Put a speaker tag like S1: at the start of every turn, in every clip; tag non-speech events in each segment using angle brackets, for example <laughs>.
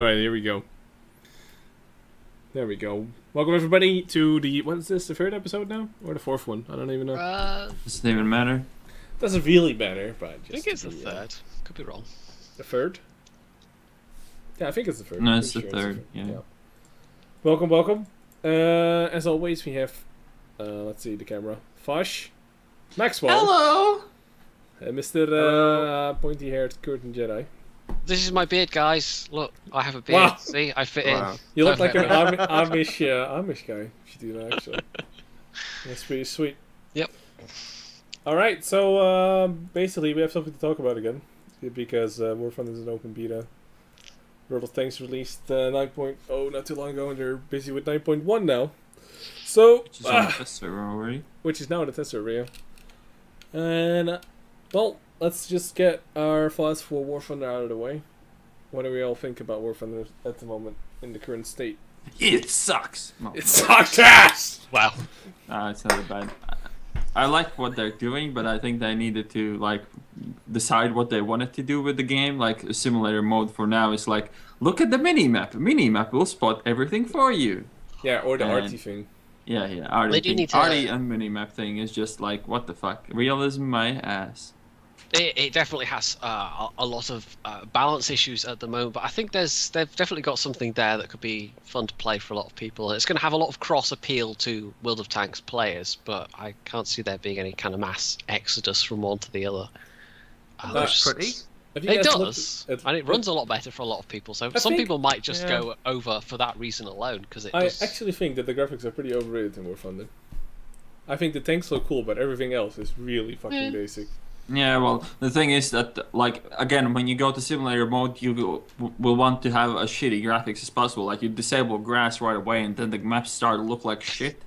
S1: All right, here we go. There we go. Welcome everybody to the what is this? The third episode now, or the fourth one? I don't even know.
S2: Uh,
S3: Doesn't even matter.
S1: Doesn't really matter, but
S2: I think it's the
S1: yeah.
S2: third. Could be wrong.
S1: The third? Yeah, I think it's the third.
S3: No,
S1: I'm
S3: it's the
S1: sure
S3: third, yeah.
S1: Welcome, welcome. Uh, as always, we have uh, let's see the camera. Fosh, Maxwell,
S3: Hello.
S1: and Mr. Uh, pointy-haired curtain Jedi.
S2: This is my beard, guys. Look, I have a beard.
S1: Wow.
S2: See, I fit
S3: Wow.
S2: in.
S1: You look like an
S2: Perfectly.
S1: Am- Amish uh, Amish guy. If you do that, actually. <laughs> That's pretty sweet.
S2: Yep.
S1: All right, so uh, basically we have something to talk about again because uh, War Thunder is an open beta. World of Tanks released uh, 9.0 not too long ago, and they're busy with 9.1 now. So,
S3: Which is on
S1: ah,
S3: the server already.
S1: which is now the test area. And uh, well, let's just get our thoughts for War Thunder out of the way. What do we all think about War Thunder at the moment in the current state?
S3: It sucks. No,
S1: It sucks ass.
S2: Wow.
S3: no, uh, it's not bad. I- I like what they're doing, but I think they needed to like decide what they wanted to do with the game. Like a simulator mode for now is like, look at the mini map. Mini map will spot everything for you.
S1: Yeah, or the
S3: And-
S1: arty thing.
S3: Yeah, yeah. Arty,
S2: They do
S3: thing.
S2: need to-
S3: Arty uh, and mini map thing is just like, what the fuck? Realism, my ass.
S2: It, it definitely has uh, a lot of uh, balance issues at the moment, but I think there's they've definitely got something there that could be fun to play for a lot of people. It's going to have a lot of cross appeal to World of Tanks players, but I can't see there being any kind of mass exodus from one to the other. Uh,
S1: That's
S2: there's-
S4: pretty.
S2: It does,
S1: at-
S2: and it runs a lot better for a lot of people. So
S1: I
S2: some
S1: think-
S2: people might just
S4: yeah.
S2: go over for that reason alone because it
S1: I
S2: does.
S1: actually think that the graphics are pretty overrated in War Thunder. I think the tanks look cool, but everything else is really fucking
S2: Yeah.
S1: basic.
S3: Yeah, well, the thing is that, like, again, when you go to simulator mode, you will, will want to have as shitty graphics as possible. Like, you disable grass right away, and then the maps start to look like shit,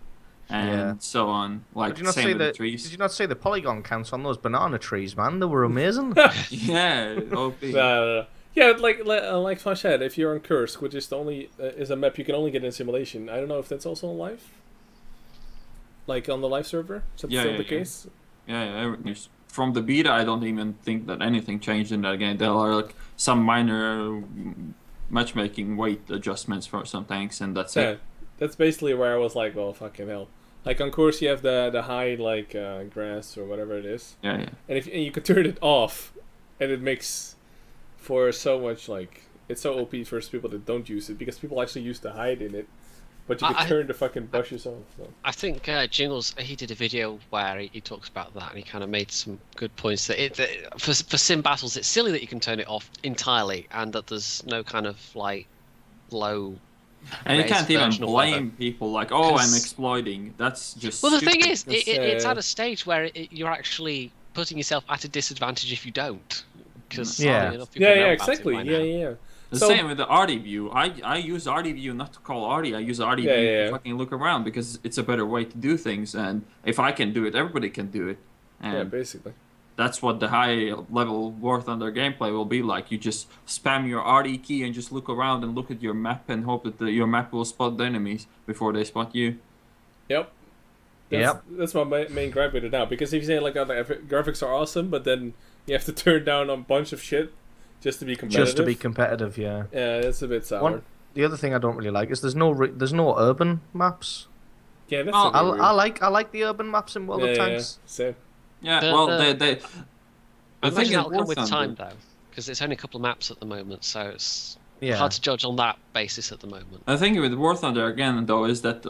S3: and
S4: Yeah.
S3: so on. Like,
S4: Did you not
S3: same
S4: see
S3: with
S4: the,
S3: the trees.
S4: Did you not see the polygon counts on those banana trees, man? They were amazing. <laughs>
S3: Yeah, OP.
S1: No, no, no. Yeah, like like, uh, like Flash said, if you're on Kursk, which is the only uh, is a map you can only get in simulation. I don't know if that's also on live. Like on the live server, is that
S3: Yeah,
S1: still
S3: yeah,
S1: the
S3: yeah.
S1: case?
S3: Yeah, yeah, everything's from the beta. I don't even think that anything changed in that game. There are like some minor matchmaking weight adjustments for some tanks, and that's
S1: Yeah,
S3: it.
S1: that's basically where I was like, well, fucking hell. Like on Kursk, you have the the high like uh, grass or whatever it is,
S3: Yeah, yeah.
S1: and if and you can turn it off, and it makes for so much like it's so OP for people that don't use it because people actually used to hide in it, but you
S2: I-
S1: can
S2: I-
S1: turn the fucking brushes off. So.
S2: I think uh, Jingles he did a video where he, he talks about that and he kind of made some good points that it that for for sim battles it's silly that you can turn it off entirely and that there's no kind of like low.
S3: And you can't even
S2: version or whatever.
S3: blame people like, oh, I'm exploiting. That's just.
S2: Well, the thing is, it, it,
S1: That's,
S2: it's
S1: uh,
S2: at a stage where it, it- you're actually putting yourself at a disadvantage if you don't. Because
S4: Yeah.
S1: Yeah, yeah, exactly. Yeah, yeah, yeah.
S3: The
S1: So-
S3: same with the Arty view. I I use Arty view not to call Arty. I use Arty
S1: Yeah,
S3: view
S1: yeah,
S3: to
S1: yeah.
S3: fucking look around because it's a better way to do things. And if I can do it, everybody can do it. And
S1: Yeah, basically.
S3: that's what the high level War Thunder gameplay will be like. You just spam your Arty key and just look around and look at your map and hope that the, your map will spot the enemies before they spot you.
S1: Yep. That's,
S4: Yep.
S1: That's my main gripe with it now. Because if you say like oh, the graphics are awesome, but then you have to <laughs> turn down a bunch of shit just to be competitive.
S4: Just to be competitive, yeah.
S1: yeah, that's a bit sour.
S4: One- The other thing I don't really like is there's no re- there's no urban maps.
S1: Yeah, that's
S3: Oh,
S1: a bit
S4: I. I like I like the urban maps in World
S1: yeah,
S4: of Tanks.
S1: yeah. Same.
S3: Yeah,
S2: The-
S3: well,
S2: the-
S3: they they.
S2: I
S3: The thing
S2: imagine
S3: is,
S2: that'll come with time though, because it's only a couple of maps at the moment, so it's
S4: Yeah.
S2: hard to judge on that basis at the moment.
S3: The thing with War Thunder again, though, is that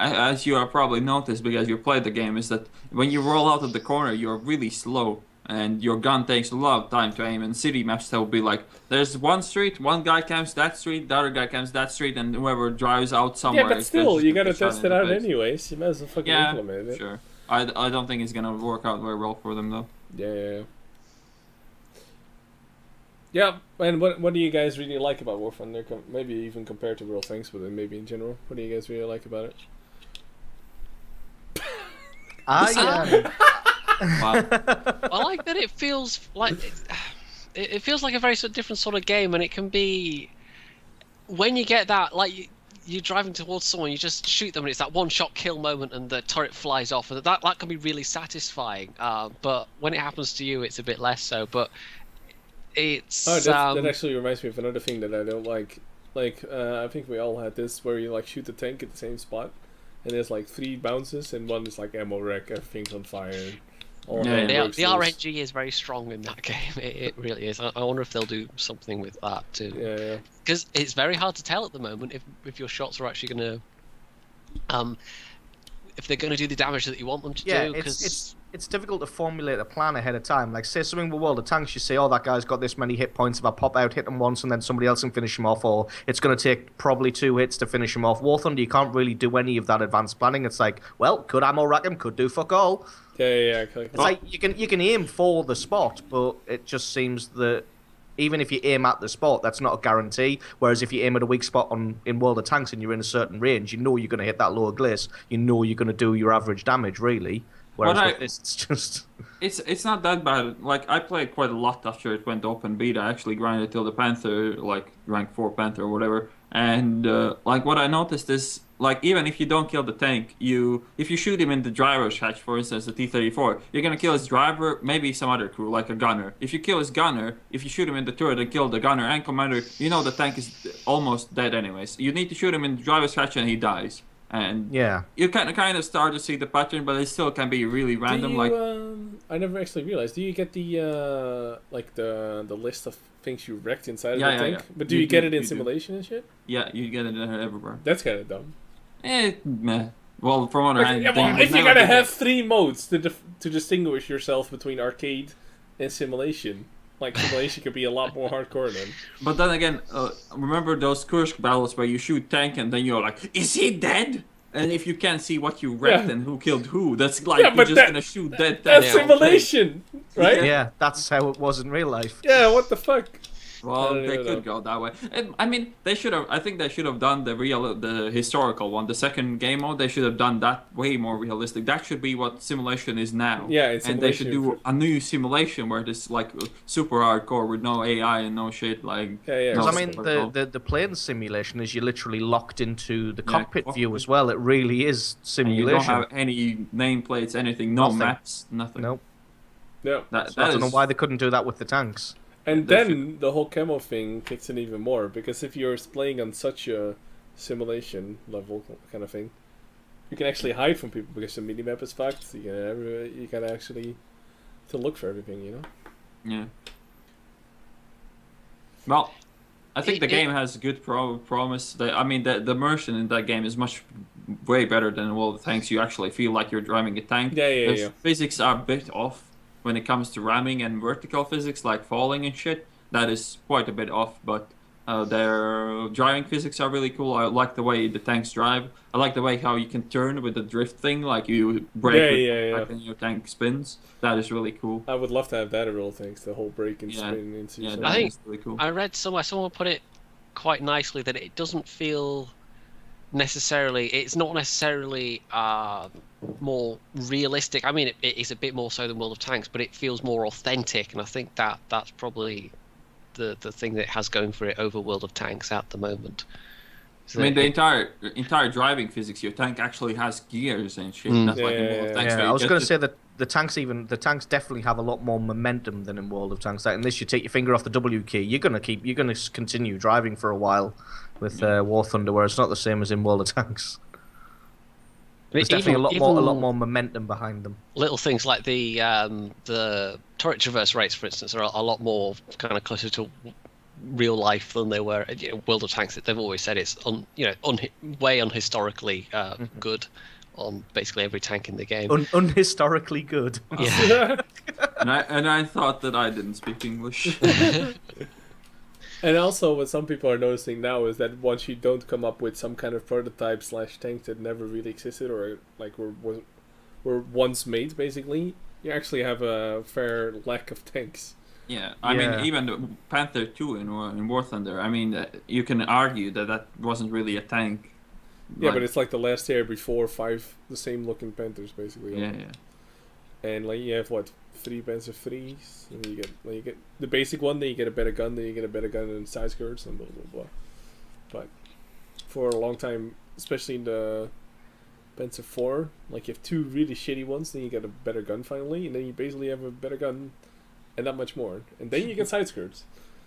S3: as you are probably noticed because you played the game, is that when you roll out of the corner, you're really slow, and your gun takes a lot of time to aim. And city maps they'll be like, there's one street, one guy comes that street, the other guy comes that street, and whoever drives out somewhere.
S1: yeah, but still, you gotta test it out
S3: face.
S1: anyways. You might as well fucking
S3: Yeah,
S1: implement it.
S3: sure. I, I don't think it's gonna work out very well for them though.
S1: Yeah, yeah, yeah. Yeah, and what what do you guys really like about War Thunder? Maybe even compared to World Things, but then maybe in general, what do you guys really like about it?
S4: I, <laughs>
S3: Wow.
S2: I like that it feels like it, it feels like a very sort of different sort of game, and it can be when you get that like you, you're driving towards someone, you just shoot them, and it's that one-shot kill moment, and the turret flies off, and that that can be really satisfying. Uh, but when it happens to you, it's a bit less so. But it's
S1: Oh, that,
S2: um,
S1: that actually reminds me of another thing that I don't like Like uh, I think we all had this where you like shoot the tank at the same spot, and there's like three bounces, and one is like ammo wreck, everything's on fire.
S3: Yeah,
S2: The, the. RNG is very strong in that <laughs> game. It, it really is. I, I wonder if they'll do something with that too.
S1: Yeah, yeah.
S2: because it's very hard to tell at the moment if if your shots are actually going to um if they're going to do the damage that you want them to
S4: Yeah,
S2: do
S4: it's
S2: because
S4: it's it's difficult to formulate a plan ahead of time. Like say something with World of Tanks, you say, "Oh, that guy's got this many hit points. If I pop out, hit him once, and then somebody else can finish him off," or it's going to take probably two hits to finish him off. War Thunder, you can't really do any of that advanced planning. It's like, well, could ammo rack him? Could do fuck all.
S1: Yeah, yeah, yeah. like-
S4: It's like you can you can aim for the spot, but it just seems that even if you aim at the spot, that's not a guarantee. Whereas if you aim at a weak spot on in World of Tanks and you're in a certain range, you know you're going to hit that lower glacis. You know you're going to do your average damage, really. Whereas
S3: What
S4: with
S3: I-
S4: this, it's just <laughs>
S3: It's it's not that bad. Like I played quite a lot after it went open beta. I actually grinded till the Panther, like rank four Panther or whatever. And uh, like what I noticed is like even if you don't kill the tank, you if you shoot him in the driver's hatch, for instance, the T34, you're gonna kill his driver, maybe some other crew like a gunner. If you kill his gunner, if you shoot him in the turret and kill the gunner and commander, you know the tank is almost dead anyways. You need to shoot him in the driver's hatch and he dies. And
S4: yeah.
S3: you kind of kind of start to see the pattern, but it still can be really random.
S1: You,
S3: like
S1: um, I never actually realized. Do you get the uh, like the the list of things you wrecked inside
S3: Yeah,
S1: of the
S3: yeah,
S1: tank?
S3: yeah.
S1: But do
S3: You
S1: you, get
S3: do,
S1: it in
S3: you do.
S1: simulation and shit?
S3: yeah, you get it everywhere.
S1: That's kind of dumb.
S3: Eh, meh. Well, from other
S1: Like,
S3: hand,
S1: yeah, well,
S3: would
S1: if you're
S3: never
S1: gonna have
S3: that.
S1: three modes to dif- to distinguish yourself between arcade and simulation, like simulation could be a lot more hardcore then. <laughs>
S3: But then again, uh, remember those Kursk battles where you shoot tank and then you're like, is he dead? And if you can't see what you wrecked
S1: Yeah.
S3: and who killed who, that's like
S1: Yeah,
S3: you're just
S1: that-
S3: gonna shoot dead
S1: That's
S3: tank.
S1: simulation, right?
S4: yeah, that's how it was in real life.
S1: Yeah, what the fuck? I
S3: Well,
S1: don't
S3: they
S1: know.
S3: could go that way. And, I mean, they should have. I think they should have done the real, the historical one, the second game mode. They should have done that way more realistic. That should be what simulation is now.
S1: Yeah, it's
S3: and they should do a new simulation where this like super hardcore with no AI and no shit. Like,
S1: Yeah, yeah.
S3: no
S4: Because I mean, the, the the plane simulation is you're literally locked into the cockpit
S3: cockpit.
S4: view as well. It really is
S3: And you don't
S4: simulation.
S3: have any nameplates, anything, no
S4: Nothing.
S3: maps, nothing.
S4: Nope.
S1: No.
S3: That,
S4: So I don't know why they couldn't do that with the tanks.
S1: And
S3: They
S1: then the whole camo thing kicks in even more because if you're playing on such a simulation level kind of thing, you can actually hide from people because the minimap is fucked. You can every, uh, you can actually to look for everything, you know.
S3: Yeah. Well, I think
S2: It-
S3: the
S2: it-
S3: game has good pro- promise. The, I mean, the, the immersion in that game is much way better than all the tanks. You actually feel like you're driving a tank.
S1: Yeah, yeah,
S3: the
S1: yeah.
S3: physics are a bit off when it comes to ramming and vertical physics, like falling and shit. That is quite a bit off, but uh, their driving physics are really cool. I like the way the tanks drive. I like the way how you can turn with the drift thing, like you brake
S1: Yeah,
S3: with
S1: yeah, yeah.
S3: back and your tank spins. That is really cool.
S1: I would love to have that at all things, the whole break and
S3: Yeah.
S1: spin into
S3: Yeah,
S1: something.
S2: I think-
S3: really cool.
S2: I read somewhere someone put it quite nicely that it doesn't feel necessarily it's not necessarily uh, more realistic. I mean, it, it is a bit more so than World of Tanks, but it feels more authentic, and I think that that's probably the the thing that it has going for it over World of Tanks at the moment. So
S3: I mean, the
S2: it-
S3: entire entire driving physics. Your tank actually has gears and shit.
S2: Mm.
S3: That's like in
S1: Yeah,
S3: World of Tanks.
S4: Yeah, I was going
S3: to-
S4: to say that the tanks even the tanks definitely have a lot more momentum than in World of Tanks. Like unless you take your finger off the W key, you're going to keep you're going to continue driving for a while with uh, War Thunder, where it's not the same as in World of Tanks. There's
S2: even-
S4: definitely a lot more a lot more momentum behind them.
S2: little things like the um, the turret traverse rates, for instance, are a, a lot more kind of closer to real life than they were. You know, World of Tanks. They've always said it's un, you know un, way unhistorically uh, good on basically every tank in the game.
S4: Un- unhistorically good.
S2: yeah. <laughs>
S3: and I and I thought that I didn't speak English. <laughs>
S1: And also, what some people are noticing now is that once you don't come up with some kind of prototype slash tank that never really existed or like were was were once made, basically, you actually have a fair lack of tanks.
S3: yeah, I
S4: Yeah.
S3: mean, even the Panther Two in War, in War Thunder. I mean, uh, you can argue that that wasn't really a tank.
S1: Yeah,
S3: Like,
S1: but it's like the last year before five the same looking Panthers, basically.
S3: yeah, yeah.
S1: And like you have what three Panzer threes, and you get like you get the basic one, then you get a better gun, then you get a better gun and side skirts and blah blah blah. But for a long time, especially in the Panzer four, like you have two really shitty ones, then you get a better gun finally, and then you basically have a better gun and not much more, and then you get side skirts.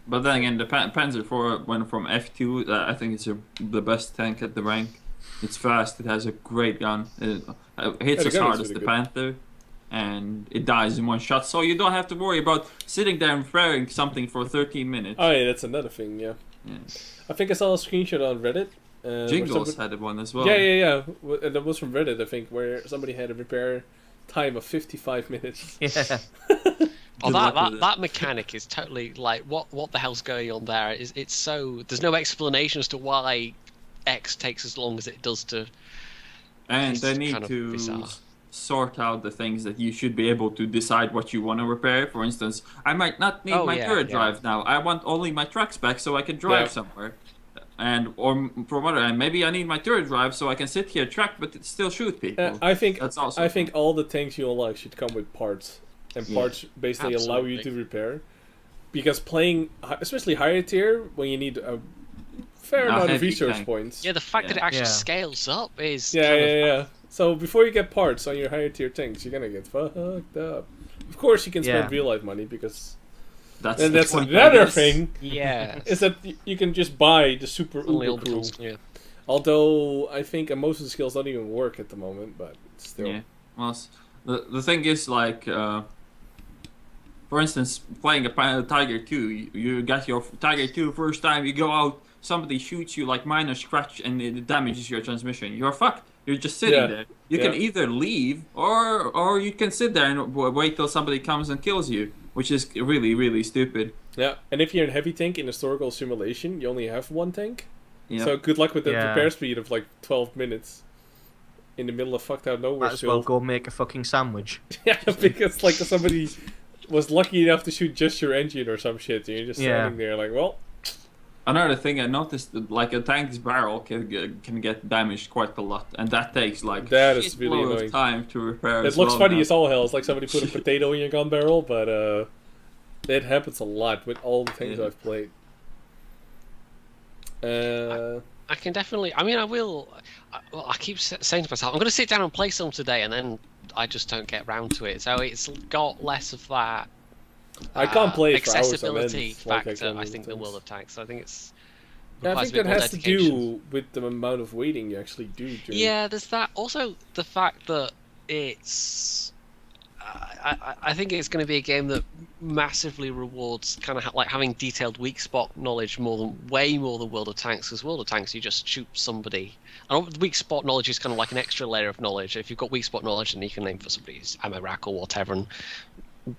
S3: But then again, the Pan- Panzer IV went from F2. Uh, I think it's a, the best tank at the rank. It's fast. It has a great gun. It uh, hits
S1: Yeah,
S3: as hard as the
S1: good.
S3: Panther, and it dies in one shot. So you don't have to worry about sitting there and repairing something for 13 minutes.
S1: Oh yeah, that's another thing. Yeah,
S3: Yeah.
S1: I think I saw a screenshot on Reddit. Uh,
S3: Jingles
S1: somebody-
S3: had one as well.
S1: Yeah, yeah, yeah. And that was from Reddit, I think, where somebody had a repair time of 55 minutes. <laughs>
S4: Yeah. <laughs>
S2: Oh, that, that, that mechanic is totally like what what the hell's going on there? Is it's so there's no explanation as to why X takes as long as it does to.
S3: And
S2: It's
S3: they need
S2: kind of
S3: to
S2: bizarre.
S3: S- sort out the things that you should be able to decide what you want to repair. For instance, I might not need
S2: Oh,
S3: my
S2: yeah,
S3: turret
S2: yeah.
S3: drive now. I want only my tracks back so I can drive
S1: Yeah.
S3: somewhere. And or m- from other end, maybe I need my turret drive so I can sit here track, but it still shoot people.
S1: Uh, I think
S3: That's also
S1: I think all the tanks you unlock should come with parts, and
S3: Yeah.
S1: parts basically allow you to repair. Because playing, especially higher tier, when you need a fair
S3: A
S1: amount of
S3: heavy
S1: resource
S3: tank.
S1: points.
S2: Yeah, the fact that it actually
S4: Yeah.
S2: scales up is.
S1: yeah,
S2: kind
S1: yeah,
S2: of-
S1: yeah. So before you get parts on your higher tier tanks, you're gonna get fucked up. Of course, you can spend
S4: Yeah.
S1: real life money because
S3: that's
S1: and that's another thing
S2: Yeah.
S1: is that you can just buy the super
S2: Only
S1: uber crew.
S2: Yeah.
S1: Although I think most of the skills don't even work at the moment, but still.
S3: Yeah. Well, the the thing is like, uh, for instance, playing a Tiger Two, you, you get your Tiger Two first time. You go out, somebody shoots you like minor scratch, and it damages your transmission. You're fucked. You're just sitting
S1: Yeah.
S3: there. You can either leave or or you can sit there and w- wait till somebody comes and kills you, which is really really stupid.
S1: Yeah, and if you're in heavy tank in historical simulation, you only have one tank.
S3: Yeah.
S1: So good luck with the
S4: Yeah.
S1: repair speed of like 12 minutes in the middle of fucked out nowhere
S4: Might as well go make a fucking sandwich. <laughs>
S1: yeah, because like somebody was lucky enough to shoot just your engine or some shit, and you're just
S4: Yeah.
S1: standing there like, well,
S3: Another thing I noticed, that, like a tank's barrel can get, can get damaged quite a lot, and that takes like
S1: That is
S3: shitload
S1: really
S3: of
S1: annoying.
S3: time to repair.
S1: it
S3: as
S1: looks
S3: well
S1: funny
S3: now.
S1: as all hell. It's like somebody put a <laughs> potato in your gun barrel, but uh, it happens a lot with all the things
S3: Yeah.
S1: I've played. Uh,
S2: I can definitely. I mean, I will. I, well, I keep saying to myself, I'm going to sit down and play some today, and then I just don't get round to it. So it's got less of that.
S1: I can't play it for hours
S2: accessibility
S1: end, like I
S2: factor. I think the
S1: things.
S2: World of Tanks. So I think it's.
S1: yeah, I think
S2: a bit
S1: that
S2: more
S1: has to do with the amount of waiting you actually do. During...
S2: Yeah, there's that. Also, the fact that it's. I, I, I think it's going to be a game that massively rewards kind of ha- like having detailed weak spot knowledge more than way more than World of Tanks. Because World of Tanks, you just shoot somebody. And weak spot knowledge is kind of like an extra layer of knowledge. If you've got weak spot knowledge, then you can aim for somebody's ammo rack or whatever, and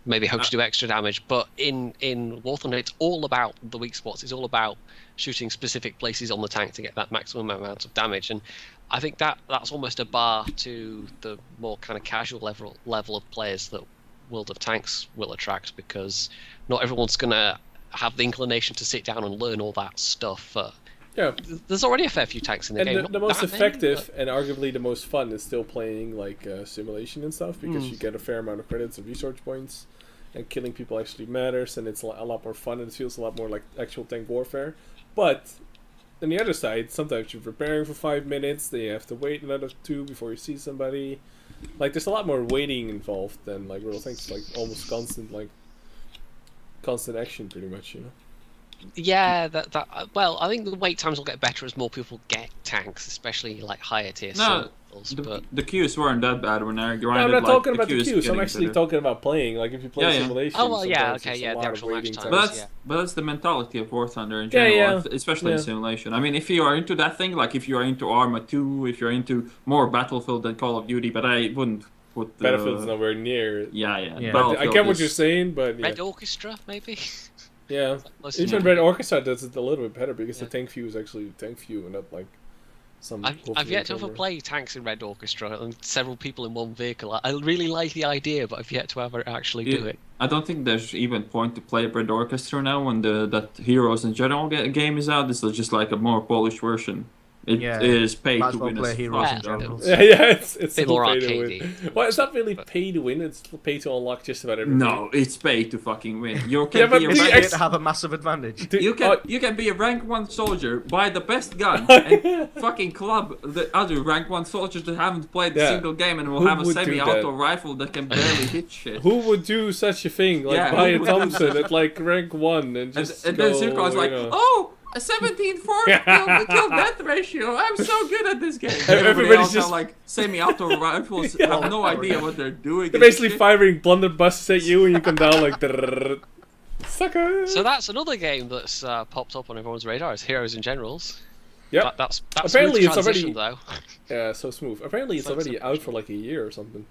S2: maybe hope to do extra damage. But in in War Thunder, it's all about the weak spots. It's all about shooting specific places on the tank to get that maximum amount of damage. And I think that that's almost a bar to the more kind of casual level level of players that World of Tanks will attract because not everyone's gonna have the inclination to sit down and learn all that stuff. Uh,
S1: Yeah,
S2: there's already a fair few tanks in the
S1: and
S2: game.
S1: the, the most
S2: that many,
S1: effective and arguably the most fun is still playing like uh, simulation and stuff because
S2: Mm.
S1: you get a fair amount of credits and research points, and killing people actually matters, and it's a lot a lot more fun and it feels a lot more like actual tank warfare. But on the other side, sometimes you're preparing for five minutes, then you have to wait another two before you see somebody. Like there's a lot more waiting involved than like real things, like almost constant like constant action, pretty much. You know.
S2: Yeah, that that uh, well, I think the wait times will get better as more people get tanks, especially like higher tier
S3: No,
S2: circles.
S3: The,
S2: But
S3: the queues weren't that bad when I grinded.
S1: No, I'm not
S3: like,
S1: talking
S3: the
S1: about the
S3: queues
S1: queues. I'm actually
S3: better.
S1: talking about playing. Like if you play
S3: Yeah, yeah.
S1: simulation.
S2: Oh, well, yeah, okay, yeah, the actual
S1: waiting
S2: match
S1: times.
S3: But that's
S2: yeah.
S3: but that's the mentality of War Thunder in
S1: Yeah,
S3: general,
S1: yeah.
S3: especially in simulation. I mean, if you are into that thing, like if you are into Arma 2, if you're into more Battlefield than Call of Duty, but I wouldn't put the,
S1: Battlefield's nowhere near.
S3: Yeah, yeah.
S4: Yeah.
S1: But I
S3: Battlefield
S1: get what
S3: is-
S1: you're saying, but yeah,
S2: Red Orchestra, maybe. <laughs>
S1: yeah.
S2: Close to
S1: Even. Red Orchestra does it a little bit better because
S2: Yeah.
S1: the tank view is actually tank view and not like some.
S2: I've, I've yet to ever play tanks in Red Orchestra and several people in one vehicle. I, I really like the idea, but I've yet to ever actually do it.
S3: I don't think there's even point to play Red Orchestra now when the that Heroes in General ga- game is out. This is just like a more polished version. It is
S4: Yeah.
S3: pay
S4: Might
S3: to
S4: well
S3: win
S4: play
S3: as
S4: heroes
S3: fuck,
S2: in
S1: Yeah, yeah, it's it's
S2: Bit
S1: still
S2: more
S1: pay to win. Well, it's not really
S2: But-
S1: pay to win. It's pay to unlock just about everything.
S3: No, it's pay to fucking win. <laughs> You can
S1: Yeah, but
S3: be a rank,
S1: ex-
S4: to have a massive advantage.
S1: Dude,
S3: you can
S1: oh,
S3: you can be a rank one soldier, buy the best gun, <laughs> and fucking club the other rank one soldiers that haven't played a
S1: Yeah.
S3: single game and will
S1: Who
S3: have a semi-auto rifle that can barely <laughs> hit shit.
S1: who would do such a thing? Like
S3: Yeah,
S1: buy a Thompson at like rank one and
S3: And,
S1: just
S3: and
S1: go,
S3: then Circon's
S1: you
S3: like,
S1: know.
S3: oh, a 17 4 kill, kill death ratio. I'm so good at this game. Everybody
S1: Everybody's
S3: else
S1: just-
S3: have like semi-auto rifles, <laughs> have no idea what they're doing.
S1: They're basically firing blunderbusses at you, and you come down like, sucker.
S2: So that's another game that's uh, popped up on everyone's radar. Is Heroes and Generals.
S1: Yep.
S2: That, that's that's
S1: Apparently
S2: smooth
S1: it's already-
S2: transition, though. <laughs>
S1: Yeah, so smooth. Apparently, it's
S2: So
S1: already out for like a year or something.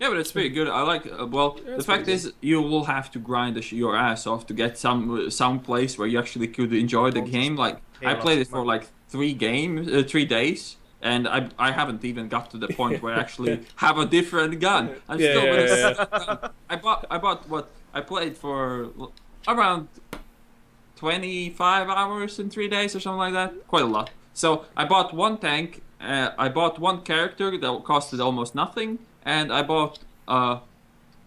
S3: Yeah, but it's pretty good. I like. Uh, well,
S1: Yeah,
S3: the fact is, you will have to grind sh- your ass off to get some some place where you actually could enjoy the game. Like I played it for like three games, uh, three days, and I I haven't even got to the point where I actually <laughs> have a different gun. I'm
S1: Yeah,
S3: still
S1: yeah, yeah.
S3: I bought I bought what I played for around 25 hours in three days or something like that. Quite a lot. So I bought one tank. Uh, I bought one character that costed almost nothing, and I bought. Uh,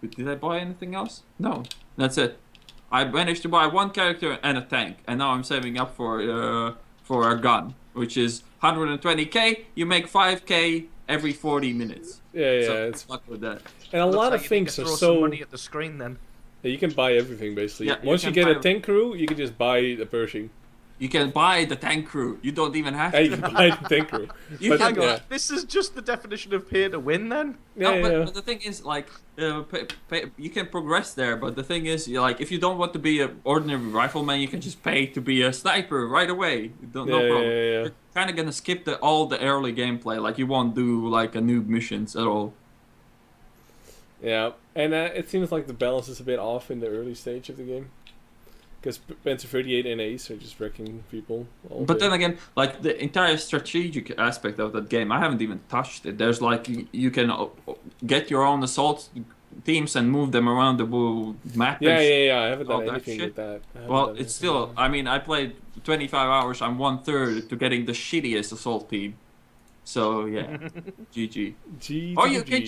S3: did I buy anything else? No, that's it. I managed to buy one character and a tank, and now I'm saving up for uh, for a gun, which is 120k. You make 5k every 40 minutes.
S1: Yeah, yeah.
S3: so
S1: it's
S3: fuck with that.
S1: and a
S4: Looks
S1: lot
S4: like
S1: of
S4: you need to
S1: things are so.
S4: money at the screen then.
S1: Yeah, you can buy everything basically.
S3: Yeah,
S1: Once you,
S3: can
S1: get a
S3: buy-
S1: tank crew, you can just buy the Pershing.
S3: You can buy the tank crew. You don't even have
S1: Yeah,
S3: to.
S1: you can buy the tank crew. <laughs>
S3: You
S1: But,
S3: can
S1: yeah.
S4: This is just the definition of pay to win then.
S1: Yeah,
S3: no, but,
S1: yeah.
S3: but the thing is, like, uh, pay, pay, you can progress there. But the thing is, you like, if you don't want to be an ordinary rifleman, you can just pay to be a sniper right away. You don't,
S1: Yeah,
S3: no
S1: yeah,
S3: problem.
S1: yeah, yeah.
S3: You're kind of gonna skip the all the early gameplay. Like, you won't do like a noob missions at all.
S1: Yeah, and uh, it seems like the balance is a bit off in the early stage of the game. Because Panzer 38 and Ace are just wrecking people. All
S3: But
S1: day.
S3: then again, like the entire strategic aspect of that game, I haven't even touched it. There's like you can uh, get your own assault teams and move them around the wo- map.
S1: yeah,
S3: and
S1: yeah, yeah. I haven't
S3: all
S1: done
S3: that
S1: anything
S3: shit.
S1: with that.
S3: Well, it's
S1: anything with
S3: still. I mean, I played 25 hours. I'm one third to getting the shittiest assault team. So yeah, <laughs> GG.
S1: that. G
S3: Or you can
S1: G.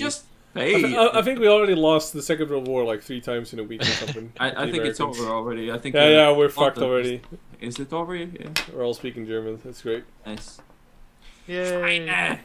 S3: just
S1: I, th- I I think we already lost the Second World War like three times in a week or <laughs> something.
S3: I, I
S1: the
S3: think it's over already. I think.
S1: Yeah, yeah, we're fucked
S3: the-
S1: already.
S3: Is it over? Yeah.
S1: We're all speaking German. That's great.
S3: Nice.
S4: Yeah.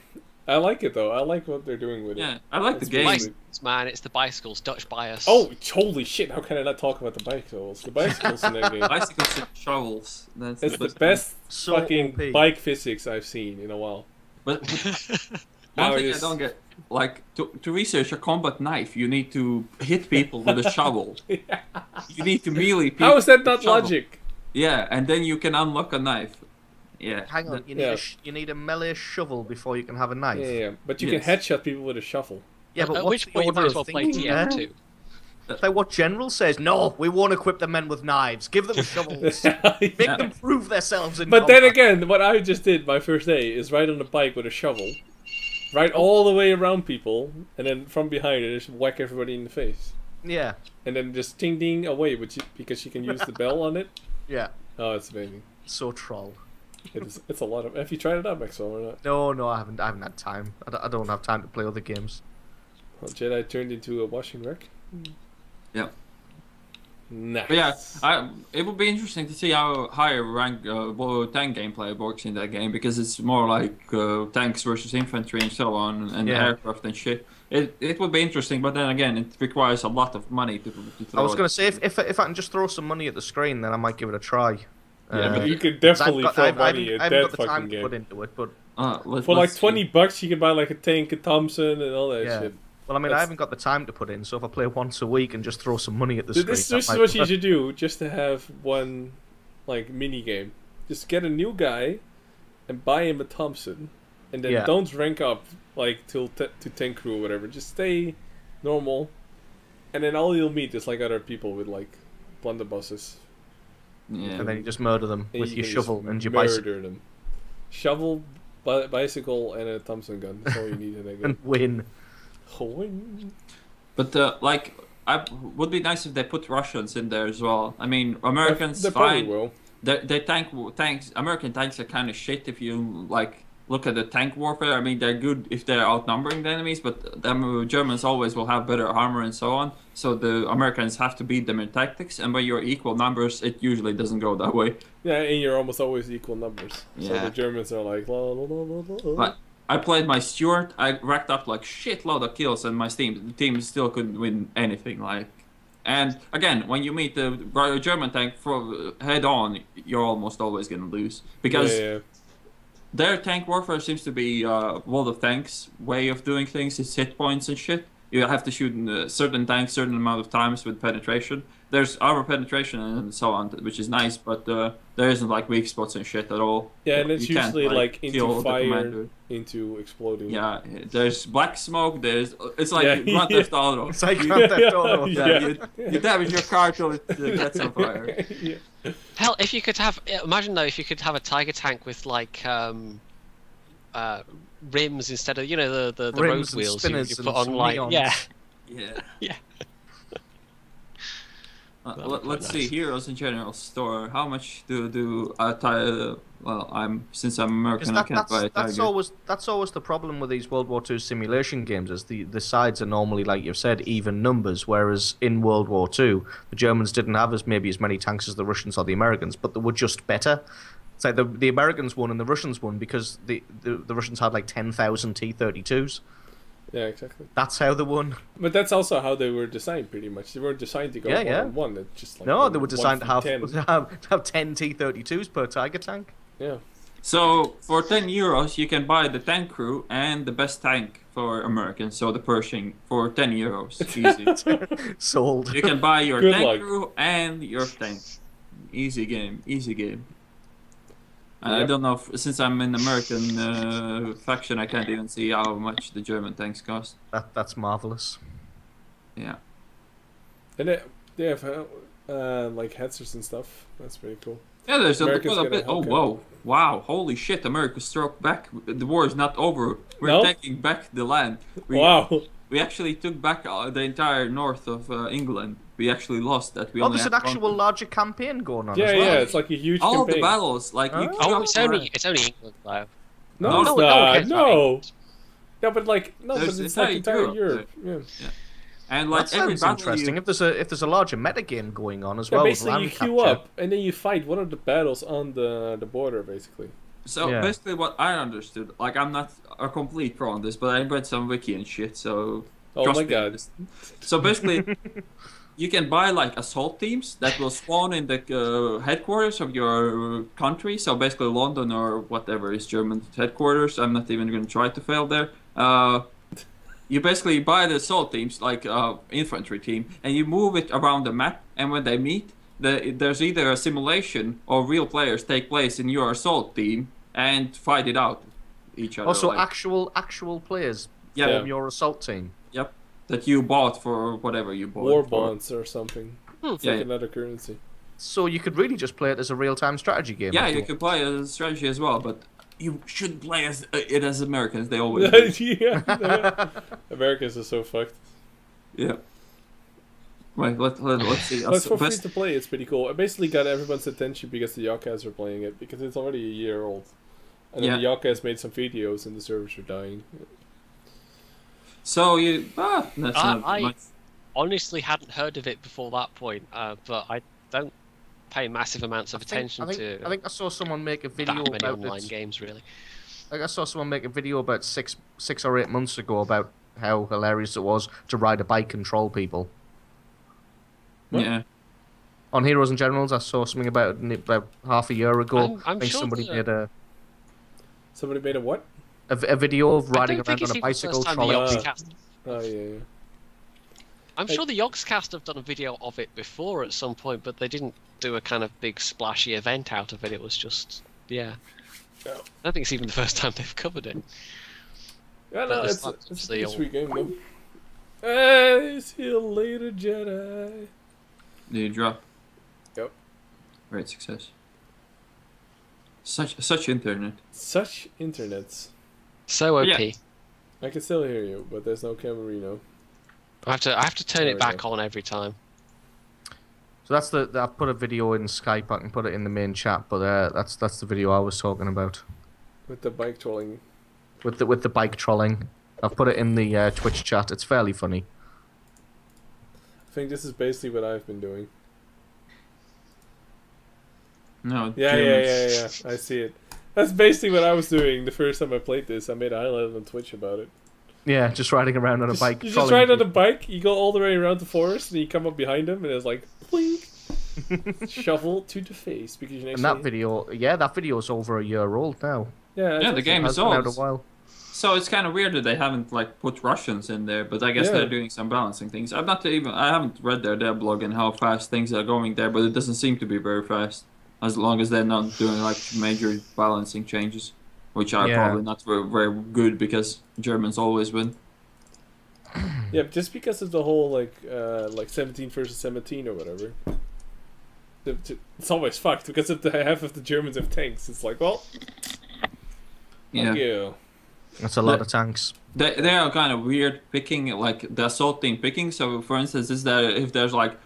S1: I like it though. I like what they're doing with it.
S3: Yeah, I like the
S1: It's
S3: game.
S1: basically-
S2: Bicycles, man, it's the bicycles, Dutch bias.
S1: Oh, holy shit! How can I not talk about the bicycles? The bicycles in that <laughs> game.
S3: Bicycles and shovels. That's
S1: It's the
S3: best.
S1: best
S4: So
S1: fucking
S4: OP.
S1: bike physics I've seen in a while.
S3: But, but <laughs> one thing I
S1: is-
S3: don't get, like, to, to research a combat knife, you need to hit people with a <laughs> shovel. You need to melee people.
S1: How is that
S3: with
S1: not logic?
S3: Yeah, and then you can unlock a knife. Yeah.
S4: Hang on, you need
S1: Yeah.
S4: a sh- you need a melee shovel before you can have a knife.
S1: Yeah, yeah, but you
S3: Yes.
S1: can headshot people with a shovel.
S4: Yeah, but
S2: At
S4: what's
S2: which
S4: the
S2: point you might as well play
S4: thinking there?
S2: TF2.
S4: It's like what General says. No, we won't equip the men with knives. Give them <laughs> shovels. <laughs> Make
S3: Yeah.
S4: them prove themselves in
S1: But then again, what I just did my first day is ride on a bike with a shovel, ride all the way around people, and then from behind it just whack everybody in the face,
S4: Yeah,
S1: and then just ding ding away, which you, because she can use the bell on it. <laughs>
S4: yeah.
S1: Oh, it's amazing.
S4: So troll.
S1: It is, it's a lot of. Have you tried it out, Maxwell, or not?
S4: No, no, I haven't. I haven't had time. I don't, I don't have time to play other games.
S1: Well, Jedi turned into a washing wreck.
S3: Yeah.
S1: Nice.
S3: But yeah, I, it would be interesting to see how higher rank uh, tank gameplay works in that game because it's more like uh, tanks versus infantry and so on, and
S4: Yeah.
S3: aircraft and shit. It it would be interesting, but then again, it requires a lot of money to. to throw
S4: I was gonna say if, if if I can just throw some money at the screen, then I might give it a try.
S3: Yeah,
S4: Uh,
S3: but
S1: you could definitely
S4: got,
S1: throw
S4: I've, I
S1: money
S4: haven't, I
S1: at
S4: haven't
S1: that
S4: got the time
S1: fucking
S4: to put into it, but
S3: Uh, let,
S1: For like
S3: let's see.
S1: twenty bucks, you can buy like a tank, a Thompson, and all that
S4: Yeah.
S1: shit.
S4: Well, I mean, I haven't got the time to put in. So if I play once a week and just throw some money at the
S1: Th-
S4: screen,
S1: This, this is
S4: might
S1: what you should do, just to have one, like mini game. Just get a new guy, and buy him a Thompson, and then
S4: Yeah.
S1: don't rank up like till t- to tank crew or whatever. Just stay normal, and then all you'll meet is like other people with like blunderbusses.
S3: Yeah.
S4: and then you just murder them
S1: and
S4: with
S1: you
S4: your shovel and your bicycle.
S1: murder
S4: bicycle
S1: them. Shovel, bi- bicycle, and a Thompson gun. That's all you need in that <laughs>
S4: and win.
S3: But uh, like, I would be nice if they put Russians in there as well. I mean, Americans
S1: They probably
S3: fine.
S1: will.
S3: the the tank tanks American tanks are kind of shit if you like look at the tank warfare. I mean, they're good if they're outnumbering the enemies, but the Germans always will have better armor and so on. So the Americans have to beat them in tactics, and when you're equal numbers, it usually doesn't go that way.
S1: Yeah, and you're almost always equal numbers.
S3: Yeah.
S1: So the Germans are like, la, la, la, la, la.
S3: But I played my Stuart. I racked up like shitload of kills, and my team the team still couldn't win anything. Like, and again, when you meet the German tank for head on, you're almost always gonna lose because
S1: yeah, yeah.
S3: their tank warfare seems to be uh, World of Tanks way of doing things. It's hit points and shit. You have to shoot a certain tanks certain amount of times with penetration. There's armor penetration and so on, which is nice, but uh, there isn't like weak spots and shit at all.
S1: Yeah, and it's
S3: You
S1: usually like,
S3: kill
S1: into fire, into exploding.
S3: Yeah, there's black smoke. There's it's like
S1: Yeah, <laughs>
S3: Grand
S1: yeah.
S3: Theft Auto.
S4: It's like Grand Theft Auto. <laughs>
S3: Yeah,
S1: Yeah.
S3: You, you damage your car till it uh, gets on fire. <laughs>
S1: yeah.
S2: Hell, if you could have, imagine though, if you could have a tiger tank with like um, uh, rims instead of you know the the, the road wheels you, you put on like yeah.
S3: Yeah.
S2: Yeah.
S3: Uh,
S2: That'd
S3: let,
S2: quite
S3: us see
S2: nice.
S3: heroes in general store. How much do do uh, ti- well? I'm since I'm American,
S4: Because
S3: I can't buy a
S4: that's, that's always that's always the problem with these World War II simulation games is the, the sides are normally like you've said even numbers, whereas in World War II the Germans didn't have as maybe as many tanks as the Russians or the Americans, but they were just better. It's like the the Americans won and the Russians won because the the, the Russians had like ten thousand T-32s.
S1: Yeah, exactly.
S4: That's how they won.
S1: But that's also how they were designed, pretty much. They weren't designed to go
S4: Yeah,
S1: one
S4: yeah.
S1: on one. It's just like
S4: no,
S1: one-
S4: they were designed to have,
S1: 10.
S4: to <laughs> have to have ten T-32s per Tiger tank.
S1: Yeah.
S3: So for 10 euros, you can buy the tank crew and the best tank for Americans. So the Pershing for 10 euros, <laughs> easy.
S4: Sold.
S3: you can buy your
S1: Good
S3: tank
S1: luck.
S3: crew and your tank. Easy game, easy game. And I don't know if, since I'm in American uh, faction, I can't even see how much the German tanks cost.
S4: That that's marvelous.
S3: Yeah.
S1: And they, they have uh, like headsets and stuff. That's pretty cool.
S3: Yeah, there's a,
S1: America's
S3: quite a bit. Oh, whoa. Wow. Holy shit. America struck back. The war is not over. We're
S1: No?
S3: taking back the land. We,
S1: wow.
S3: We actually took back uh, the entire north of uh, England. We actually lost that. We
S4: Oh,
S3: only
S4: there's an
S3: had one-
S4: actual larger campaign going on
S1: Yeah,
S4: as well.
S1: yeah. It's like a huge
S3: All of the battles, like you.
S4: Oh.
S2: Oh, it's
S3: more-
S2: only it's only England though.
S1: No,
S3: No,
S1: it's
S2: no, no
S1: not.
S2: cares
S1: No.
S2: England.
S1: But like no, but
S3: There's
S1: it's like
S3: entire
S1: entire Europe.
S3: Europe
S1: Yeah.
S3: and like
S4: that sounds interesting.
S3: you-
S4: If there's a if there's a larger metagame going on as
S1: Yeah,
S4: well,
S1: basically you queue
S4: capture.
S1: up and then you fight one of the battles on the the border, basically.
S3: So
S4: Yeah.
S3: basically, what I understood, like I'm not a complete pro on this, but I read some wiki and shit. So
S1: Oh
S3: trust
S1: my
S3: me.
S1: god.
S3: So basically, <laughs> you can buy like assault teams that will spawn in the uh, headquarters of your country. So basically, London or whatever is German headquarters. I'm not even going to try to fail there. Uh, you basically buy the assault teams, like uh, infantry team, and you move it around the map. And when they meet, the, there's either a simulation or real players take place in your assault team and fight it out each other.
S4: Also,
S3: like-
S4: actual actual players
S3: yeah,
S4: from your assault team.
S3: Yep. That you bought for whatever you bought.
S1: War bonds or something.
S2: Hmm.
S1: It's
S3: Yeah,
S1: like
S3: yeah.
S1: another currency.
S4: So you could really just play it as a real time strategy game.
S3: Yeah, you could play as a strategy as well, but you should play as uh, it as Americans. They always <laughs>
S1: yeah. <laughs> Americans are so fucked.
S3: yeah. Right. Let let let's <laughs> see.
S1: But
S3: As
S1: for free to play, it's pretty cool. It basically got everyone's attention because the Yogscast are playing it because it's already a year old. And then the Yogscast made some videos and the servers are dying.
S3: So you ah, that's
S2: I-
S3: not
S2: I-
S3: much.
S2: Honestly, hadn't heard of it before that point, uh, but I don't pay massive amounts of
S4: I think,
S2: attention
S4: I think,
S2: to
S4: I think I saw someone make a video
S2: that many
S4: about
S2: online
S4: it.
S2: games. Really,
S4: Like I saw someone make a video about six six or eight months ago about how hilarious it was to ride a bike and troll people.
S1: What?
S3: Yeah.
S4: On Heroes and Generals, I saw something about it about half a year ago.
S2: I'm- I'm
S4: I think
S2: sure
S4: somebody
S2: that-
S4: made a,
S1: Somebody made a what?
S4: A, a video of riding around on a
S2: even the first
S4: bicycle
S2: time the
S4: trolling.
S1: Uh, Oh yeah, yeah.
S2: I'm
S1: Hey.
S2: sure the Yogscast have done a video of it before at some point, but they didn't do a kind of big splashy event out of it. It was just yeah.
S1: Yeah.
S2: I think it's even the first time they've covered it.
S1: Yeah, no, it's,
S2: it's not
S1: it's a
S2: the
S1: sweet game though. Hey, see you later, Jedi.
S3: Did you drop?
S1: Yep.
S3: Great success. Such such internet.
S1: Such internets.
S2: So OP.
S3: Yeah.
S1: I can still hear you, but there's no Camerino.
S2: I have to I have to turn
S1: There
S2: it back
S1: go.
S2: on every time.
S4: So that's the I've put a video in Skype. I can put it in the main chat, but uh, that's that's the video I was talking about
S1: With the bike trolling.
S4: with the with the bike trolling. I've put it in the uh, Twitch chat. It's fairly funny.
S1: I think this is basically what I've been doing.
S3: No,
S1: Yeah, yeah,
S3: Germans.
S1: yeah, yeah. I see it. That's basically what I was doing the first time I played this. I made a highlight on Twitch about it.
S4: Yeah, just riding around on a bike.
S1: you just ride on a bike, you go all the way around the forest, and you come up behind him, and it's like, blink, <laughs> shovel to the face because you next
S4: And that video, yeah, that video is over a year old now.
S1: Yeah,
S3: Yeah, the game is
S4: been out a
S3: old.
S4: while.
S3: So it's kind of weird that they haven't like put Russians in there, but I guess
S1: Yeah.
S3: they're doing some balancing things. I'm not even I haven't read their their blog and how fast things are going there, but it doesn't seem to be very fast. As long as they're not doing like major balancing changes, which are
S4: Yeah.
S3: probably not very, very good because Germans always win. <clears throat>
S1: Yeah, just because of the whole like uh, like seventeen versus seventeen or whatever. The- the- It's always fucked because if the half of the Germans have tanks, it's like, well,
S3: Yeah.
S1: fuck you.
S4: That's a lot
S3: The-
S4: of tanks.
S3: They they are kind of weird picking like the assault team picking. So for instance, is that if there's like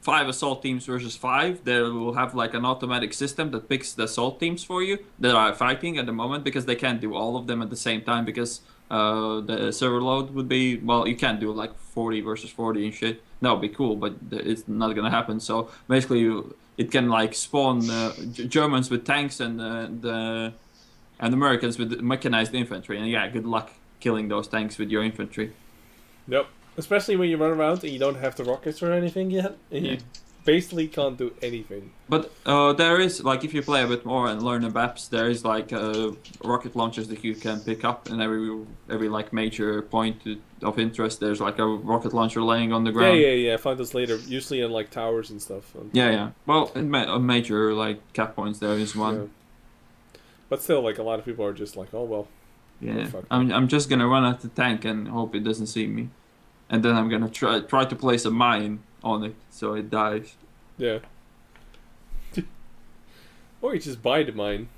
S3: five assault teams versus five, they will have like an automatic system that picks the assault teams for you that are fighting at the moment because they can't do all of them at the same time because uh, the server load would be well you can't do like 40 versus 40 and shit. That would be cool, but it's not gonna happen. So basically, you, it can like spawn uh, Germans with tanks and uh, the and Americans with mechanized infantry. And yeah, good luck killing those tanks with your infantry.
S1: Yep. Especially when you run around and you don't have the rockets or anything yet, and you basically can't do anything.
S3: But uh, there is like if you play a bit more and learn the maps, there is like uh, rocket launchers that you can pick up, and every every like major point of interest, there's like a rocket launcher laying on the ground.
S1: yeah, yeah. I found this later, usually in like towers and stuff.
S3: Yeah, yeah. Well, in ma- major like cap points, there is one.
S1: yeah. But still, like a lot of people are just like, oh well.
S3: Yeah. I'm I'm just gonna run at the tank and hope it doesn't see me, and then I'm gonna try try to place a mine on it so it dies.
S1: Yeah. <laughs> or you just buy the mine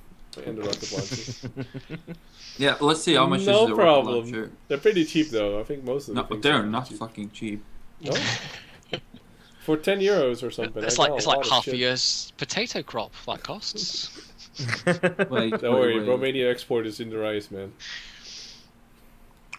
S1: and the rocket launcher. <laughs>
S3: Yeah, let's see how much
S1: No
S3: is the
S1: problem.
S3: rocket launcher.
S1: They're pretty cheap though. I think most of them.
S3: No,
S1: them.
S3: they're
S1: are
S3: not
S1: cheap.
S3: fucking cheap.
S1: No? <laughs> For ten euros or something.
S2: It's
S1: I
S2: like it's like half a year's potato crop that costs.
S3: Wait, wait,
S1: Don't worry,
S3: wait.
S1: Romania export is in the rise, man.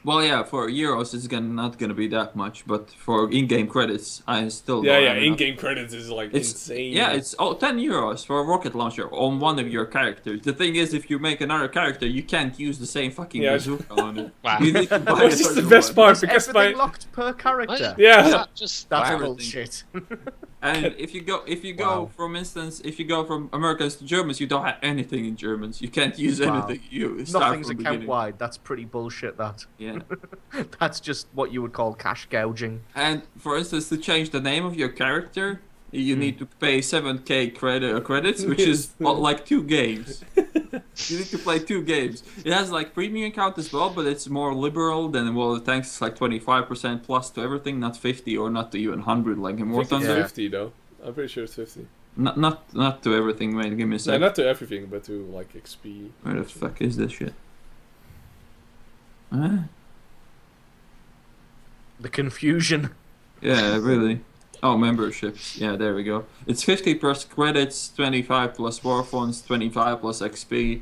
S3: Well, yeah, for euros it's gonna not gonna be that much, but for in-game credits, I still
S1: Yeah, yeah. In-game credits is like
S3: It's
S1: insane.
S3: yeah, it's oh, 10 euros for a rocket launcher on one of your characters. The thing is, if you make another character, you can't use the same fucking
S1: Yeah.
S3: bazooka on it. <laughs>
S2: Wow.
S3: You need to <laughs> buy
S1: Which is the best
S3: one.
S1: part
S4: Is
S1: because
S4: everything
S1: my
S4: locked per character?
S1: Yeah.
S2: Is that just
S4: That's
S3: Wow.
S4: bullshit. <laughs>
S3: And <laughs> if you go, if you go,
S4: Wow.
S3: from instance, if you go from Americans to Germans, you don't have anything in Germans. You can't use
S4: Wow.
S3: anything. You start
S4: Nothing's
S3: from
S4: account wide. That's pretty bullshit. That.
S3: Yeah. <laughs>
S4: That's just what you would call cash gouging.
S3: And for instance, to change the name of your character, you
S1: Hmm.
S3: need to pay 7k credit uh, credits, which is <laughs> like two games. you need to play two games. It has like premium account as well, but it's more liberal than well, the tanks is like 25% plus to everything, not 50 or not to even 100 like in
S1: I
S3: War Thunder.
S4: Yeah.
S1: fifty though. I'm pretty sure it's fifty.
S3: Not not not to everything. Wait, give me a
S1: No,
S3: sec.
S1: not to everything, but to like XP.
S3: Where the fuck is this shit? Huh?
S4: The confusion.
S3: Yeah, really. Oh, memberships. Yeah, there we go. It's 50 plus credits, 25 plus war funds, 25 plus XP.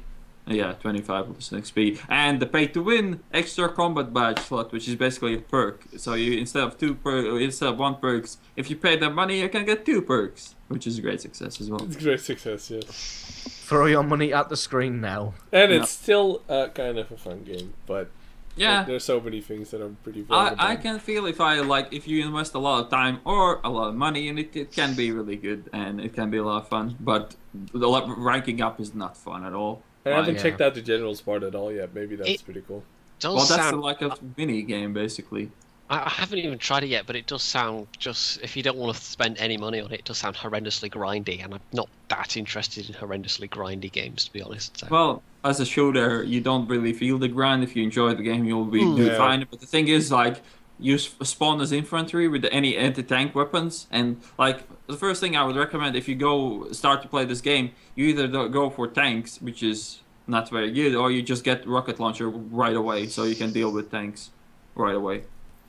S3: Yeah, 25 plus XP. And the pay to win extra combat badge slot, which is basically a perk. So you instead of two per instead of one perks, if you pay the money, you can get two perks, which is a great success as well.
S1: It's a great success, yeah.
S4: Throw your money at the screen now.
S1: And
S3: Yeah.
S1: it's still uh, kind of a fun game, but
S3: Yeah.
S1: there's so many things that I'm pretty.
S3: I,
S1: valuable.
S3: I can feel if I like if you invest a lot of time or a lot of money in it, it can be really good and it can be a lot of fun. But the lo- ranking up is not fun at all.
S1: I haven't
S4: yeah.
S1: checked out the general's part at all yet. Maybe that's
S2: It-
S1: pretty cool.
S2: does
S3: well, that's
S2: sound.
S3: like a mini game basically.
S2: I I haven't even tried it yet, but it does sound just. If you don't want to spend any money on it, it does sound horrendously grindy, and I'm not that interested in horrendously grindy games, to be honest. So.
S3: Well, as a shooter, you don't really feel the grind. If you enjoy the game, you'll be
S1: Yeah. Hmm.
S3: fine. But the thing is, like, you spawn as infantry with any anti-tank weapons, and like the first thing I would recommend if you go start to play this game, you either go for tanks, which is not very good, or you just get rocket launcher right away, so you can deal with tanks right away.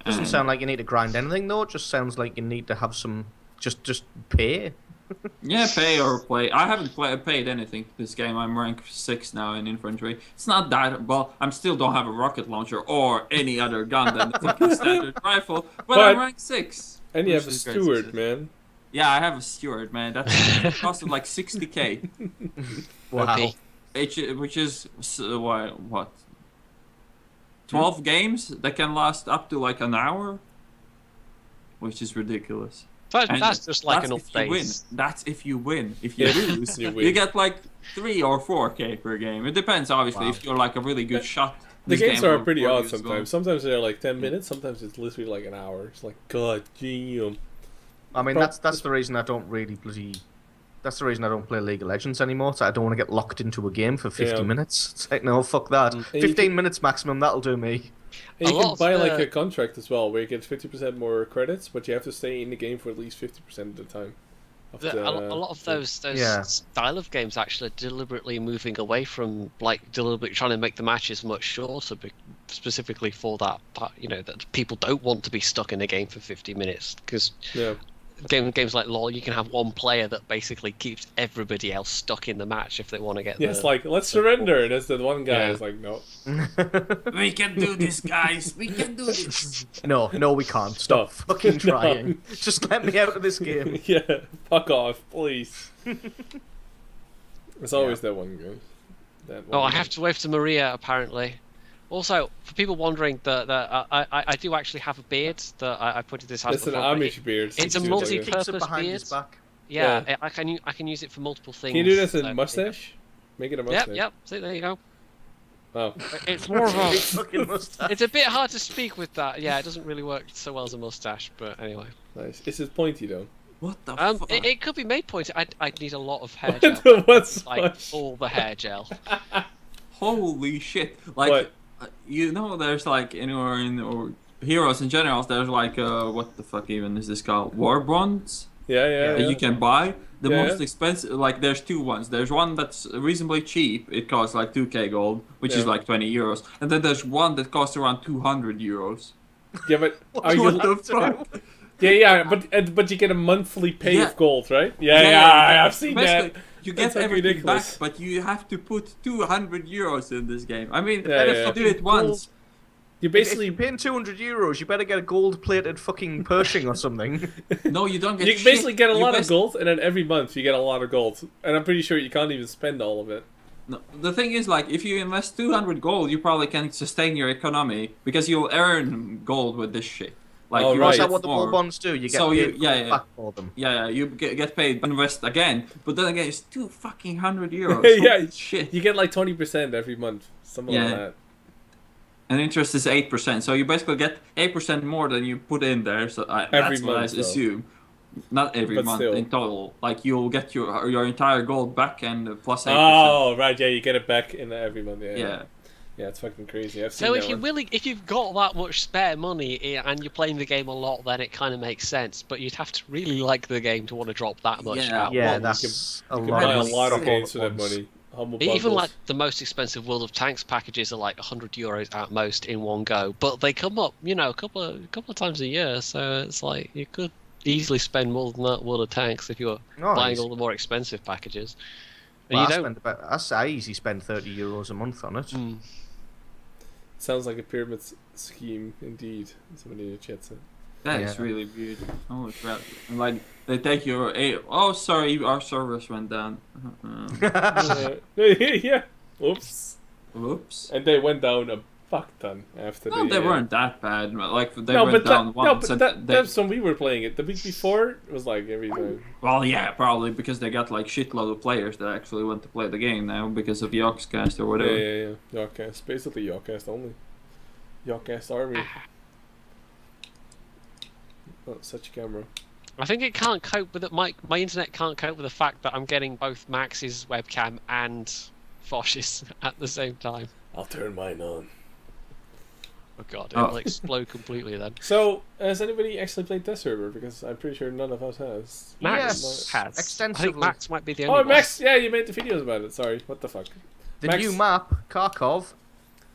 S4: Doesn't
S3: And-
S4: sound like you need to grind anything though. It just sounds like you need to have some Just just pay.
S3: Yeah, pay or play. I haven't play, paid anything this game. I'm rank six now in infantry. It's not that well. I'm still don't have a rocket launcher or any other gun than the fucking <laughs> standard rifle, but,
S1: But-
S3: I'm rank six.
S1: And you have a
S3: Stuart,
S1: man.
S3: Yeah, I have a Stuart, man. That's <laughs> costed like 60k, <laughs>
S4: Wow.
S2: Okay.
S3: which, which is what what 12 games that can last up to like an hour, which is ridiculous.
S2: That,
S3: And
S2: that's just like
S3: that's
S2: an
S3: if you win. That's if you win. If you
S1: Yeah,
S3: lose, <laughs>
S1: you
S3: you, get like three or four k per game. It depends, obviously.
S4: Wow.
S3: If you're like a really good shot,
S1: The games
S3: game
S1: are pretty odd
S3: as well.
S1: sometimes. Sometimes they're like 10 minutes, sometimes it's literally like an hour. It's like, god damn.
S4: I mean,
S1: Prob-
S4: that's that's the reason I don't really bloody. That's the reason I don't play League of Legends anymore. So I don't want to get locked into a game for 50
S1: Yeah.
S4: minutes. It's like, no, fuck that.
S1: And you
S4: 15
S1: can-
S4: minutes maximum, that'll do me.
S1: And
S2: A
S1: you
S2: lot
S1: can
S2: of
S1: buy like
S2: the-
S1: a contract as well, where you get 50% more credits, but you have to stay in the game for at least 50% of the time. Of
S2: The-
S1: the-
S2: a, lot of those those
S4: Yeah.
S2: style of games actually are deliberately moving away from like deliberately trying to make the matches much shorter, specifically for that, that you know that people don't want to be stuck in a game for 50 minutes because
S1: Yeah.
S2: Game games like LoL you can have one player that basically keeps everybody else stuck in the match if they want to get.
S1: Yeah, it's like, let's surrender. And that's the one guy
S2: Yeah.
S1: is like, no. <laughs>
S3: we can do this, guys. We can do this. <laughs>
S4: no, no, we can't. Stop
S1: No. <laughs>
S4: fucking
S1: No.
S4: trying. Just let me out of this game.
S1: yeah, fuck off, please. It's always that one guy. That
S2: Oh,
S1: one
S2: I have to wave to Maria apparently. Also, for people wondering, that that uh, I, I I do actually have a beard. That I, I pointed this out.
S1: It's an
S2: before, but
S1: Amish beard.
S2: it's a multi-
S1: ago.
S4: Keeps it
S2: Purpose
S4: behind his
S2: beard.
S4: back.
S2: Yeah,
S1: Yeah.
S2: I I can u- I can use it for multiple things.
S1: Can you do this
S2: so-
S1: in mustache? Make it a mustache.
S2: yep. yep. See, there you go.
S1: Oh.
S2: It's more of a. <laughs>
S4: Fucking mustache.
S2: It's a bit hard to speak with that. Yeah, it doesn't really work so well as a mustache, but anyway.
S1: Nice. It's it pointy though?
S3: What the
S2: Um,
S3: fuck?
S2: it, it could be made pointy. I'd, I'd need a lot of hair <laughs> gel.
S1: What's
S2: like
S1: much?
S2: all the hair gel. <laughs>
S3: Holy shit! Like,
S1: What?
S3: You know, there's like anywhere in or heroes in general. There's like uh, what the fuck even is this called? War bonds
S1: Yeah, yeah. yeah.
S3: you can buy. The
S1: Yeah,
S3: most
S1: yeah.
S3: expensive, like there's two ones. There's one that's reasonably cheap. It costs like 2k gold, which is like 20 euros. And then there's one that costs around 200 euros.
S1: Yeah, but <laughs> are you?
S3: the <laughs> fuck?
S1: Yeah, yeah, but but you get a monthly pay of gold, right? Yeah, yeah, I've seen that.
S3: Basically, You get
S1: like,
S3: everything
S1: ridiculous.
S3: back, but you have to put 200 euros in this game. I mean,
S1: Yeah,
S3: and
S1: yeah.
S3: if you do it once,
S1: You
S4: If
S1: basically
S4: you're paying 200 euros, you better get a gold-plated fucking Pershing or something. <laughs>
S3: no, you don't get.
S1: you
S3: shit.
S1: basically get a
S3: You
S1: lot of gold, and then every month you get a lot of gold, and I'm pretty sure you can't even spend all of it.
S3: No, the thing is, like, if you invest 200 gold, you probably can sustain your economy because you'll earn gold with this shit. Like,
S1: Oh,
S3: you
S1: right.
S4: Is that what the
S3: more.
S4: gold bonds do? You get
S3: So you-
S4: paid
S3: yeah, yeah.
S4: back for them.
S3: Yeah, yeah, you get, get paid, invest again, but then again, it's two fucking hundred <laughs> euros.
S1: Yeah,
S3: Holy shit.
S1: You get like twenty percent every month, something like that.
S3: And interest is eight percent, so you basically get eight percent more than you put in there. So I,
S1: Every
S3: that's what I
S1: month, though.
S3: assume. Not every
S1: But
S3: month
S1: still.
S3: in total. Like you'll get your your entire gold back and uh, plus eight
S1: Oh, right, yeah, you get it back in every month. Yeah,
S3: percent.
S1: yeah,
S3: Yeah.
S1: yeah, it's fucking crazy. I've seen
S2: So if you're
S1: one.
S2: willing, if you've got that much spare money and you're playing the game a lot, then it kind of makes sense. But you'd have to really <laughs> like the game to want to drop that much
S3: Yeah.
S2: out.
S4: Yeah,
S1: you
S4: that's a
S1: You can
S4: lot
S1: buy a
S4: of
S1: lot of games for that money. Humble
S2: Even
S1: bundles.
S2: like the most expensive World of Tanks packages are like 100 euros at most in one go, but they come up, you know, a couple of a couple of times a year. So it's like you could easily spend more than that World of Tanks if you're
S4: No,
S2: buying
S4: easy.
S2: all the more expensive packages. And
S4: Well, I
S2: you don't.
S4: spend about, I s- I easily spend 30 euros a month on it.
S2: Mm.
S1: Sounds like a pyramid scheme, indeed. Somebody in the chat said.
S3: That is
S4: Yeah.
S3: really weird. Holy crap! And like they take your a oh sorry our servers went down. <laughs> <laughs> Uh, <laughs>
S1: yeah. Oops.
S3: Whoops.
S1: And they went down a fuck ton after
S3: No,
S1: the,
S3: they
S1: uh,
S3: weren't that bad. Like they
S1: no,
S3: went
S1: but
S3: down
S1: that,
S3: once.
S1: no, but that,
S3: they-
S1: that's when we were playing it. The week before it was like every time.
S3: Well, yeah, probably because they got like shitload of players that actually want to play the game now because of Yogscast or whatever.
S1: Yeah, yeah, yeah. Yogscast. Basically Yogscast only. Yogscast army. Oh, such a camera.
S2: I think it can't cope with it. My my internet can't cope with the fact that I'm getting both Max's webcam and Foch's <laughs> at the same time.
S1: I'll turn mine on.
S2: Oh god,
S3: Oh.
S2: it'll explode completely then.
S1: So, has anybody actually played this server? Because I'm pretty sure none of us has.
S2: Max
S4: Yes,
S2: has. I think Max might be the oh, only
S1: Oh,
S2: one.
S1: Max! Yeah, you made the videos about it. Sorry, what the fuck?
S4: The
S1: Max-
S4: new map, Kharkov,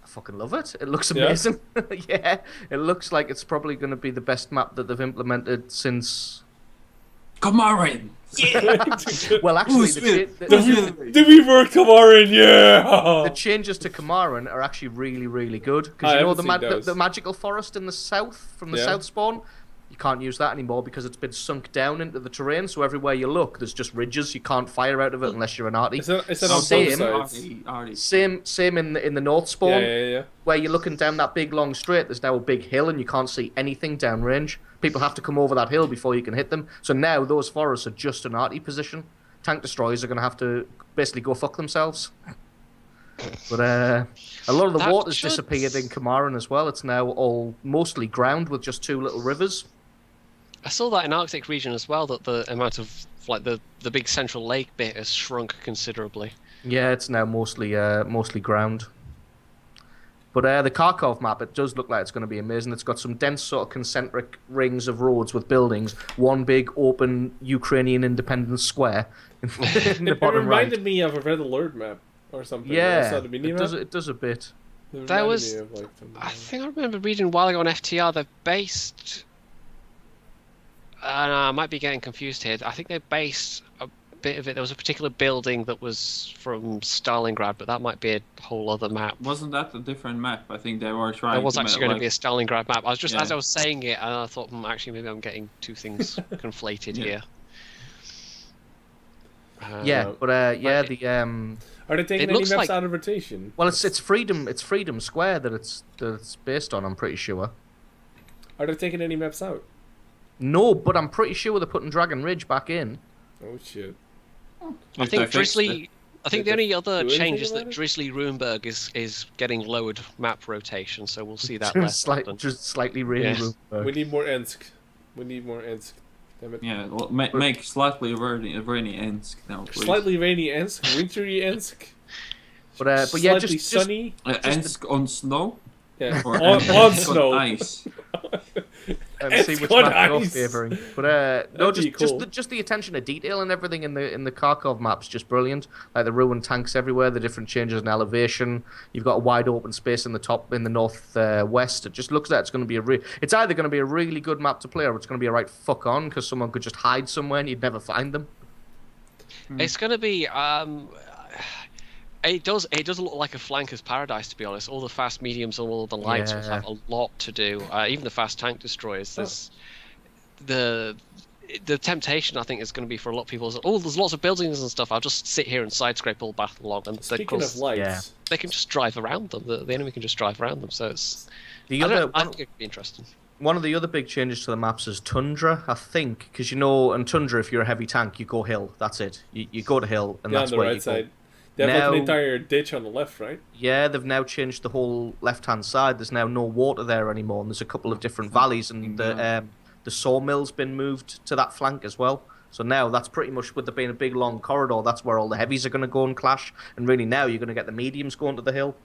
S4: I fucking love it. It looks
S1: Yeah?
S4: amazing. <laughs> Yeah, it looks like it's probably going to be the best map that they've implemented since
S3: Komarin.
S4: Well, actually,
S3: Who's
S4: the,
S3: with-
S4: cha-
S1: The,
S4: the,
S3: Really?
S1: the Komarin, yeah!
S4: the changes to Komarin are actually really, really good. Because you know the, ma- the, the magical forest in the south, from the
S1: Yeah.
S4: south spawn, you can't use that anymore because it's been sunk down into the terrain. So everywhere you look, there's just ridges. You can't fire out of it unless you're an arty.
S1: It's, that, is that on both
S4: Same.
S1: sides?
S3: Artie- Artie.
S4: Same, same in the in the north spawn.
S1: Yeah, yeah, yeah.
S4: where you're looking down that big long straight, there's now a big hill and you can't see anything downrange. People have to come over that hill before you can hit them. So now those forests are just an arty position. Tank destroyers are going to have to basically go fuck themselves. But uh, a lot of the
S2: That
S4: water's
S2: should-
S4: disappeared in Komarin as well. It's now all mostly ground with just two little rivers.
S2: I saw that in Arctic region as well. That the amount of like the the big central lake bit has shrunk considerably.
S4: Yeah, it's now mostly uh, mostly ground. But uh, the Kharkov map, it does look like it's going to be amazing. It's got some dense sort of concentric rings of roads with buildings, one big open Ukrainian independence square <laughs> in the
S1: It, it
S4: bottom right. <laughs>
S1: reminded me of a Red Alert map or something.
S4: Yeah,
S1: saw the
S4: it
S1: map.
S4: does, it does a bit.
S2: There was-
S1: like,
S2: I think I remember reading a while ago on FTR they've based. Uh, no, I might be getting confused here. I think they based a bit of it. There was a particular building that was from Stalingrad, but that might be a whole other map.
S3: Wasn't that a different map? I think they were trying.
S2: There was
S3: to
S2: actually
S3: make,
S2: going to be a Stalingrad map. I was just as I was saying it, and I thought, hmm, actually, maybe I'm getting two things <laughs> conflated
S3: Yeah.
S2: here. Uh,
S4: Yeah, but uh, yeah,
S2: like-
S4: the um,
S1: Are they taking
S2: It
S1: any
S2: looks
S1: maps
S2: like-
S1: out of rotation?
S4: well, it's it's freedom, it's Freedom Square that it's that it's based on. I'm pretty sure.
S1: Are they taking any maps out?
S4: No, but I'm pretty sure they're putting Dragon Ridge back in.
S1: Oh shit!
S2: I think Drizzly. I think the only other
S1: do
S2: change is that? Drizzly Ruinberg is is getting lowered map rotation, so we'll see that <laughs> less
S4: Slight,
S2: often.
S4: just slightly really.
S2: Yes.
S1: We need more Ensk. We need more Ensk. Damn it.
S3: Yeah, well, ma- make slightly rainy, rainy ends now, please.
S1: Slightly rainy Ensk, wintry Ensk. <laughs>
S4: But uh, but yeah,
S1: Slightly
S4: just, just
S1: sunny.
S3: Uh, Ensk on snow
S1: Yeah,
S3: or
S1: on, on snow.
S3: ice. <laughs>
S4: and
S1: It's
S4: see which
S1: got
S4: map you're
S1: ice.
S4: favouring. But uh, no,
S1: That'd be
S4: just just the, just the attention to detail and everything in the in the Kharkov maps just brilliant. Like the ruined tanks everywhere, the different changes in elevation. You've got a wide open space in the top in the north uh, west. It just looks like it's going to be a re- it's either going to be a really good map to play or it's going to be a right fuck on because someone could just hide somewhere and you'd never find them.
S2: It's going to be. Um, it does. It does look like a flanker's paradise, to be honest. All the fast mediums and all the lights will
S4: Yeah.
S2: have a lot to do. Uh, even the fast tank destroyers. There's the the temptation. I think is going to be for a lot of people. Is, oh, there's lots of buildings and stuff. I'll just sit here and side scrape all battle log, and they,
S1: Speaking of lights,
S4: yeah.
S2: they can just drive around them. The, the enemy can just drive around them. So it's.
S4: The
S2: I,
S4: other
S2: don't, I think it could be interesting.
S4: one of the other big changes to the maps is Tundra, I think, because you know, in Tundra, if you're a heavy tank, you go hill. That's it. You, you go to hill, and
S1: yeah, on
S4: that's
S1: the
S4: where
S1: right
S4: you go.
S1: They have like an entire ditch on the left, right?
S4: Yeah, they've now changed the whole left-hand side. There's now no water there anymore, and there's a couple of different valleys, and the um, the sawmill's been moved to that flank as well. So now that's pretty much with there being a big long corridor. That's where all the heavies are going to go and clash, and really now you're going to get the mediums going to the hill.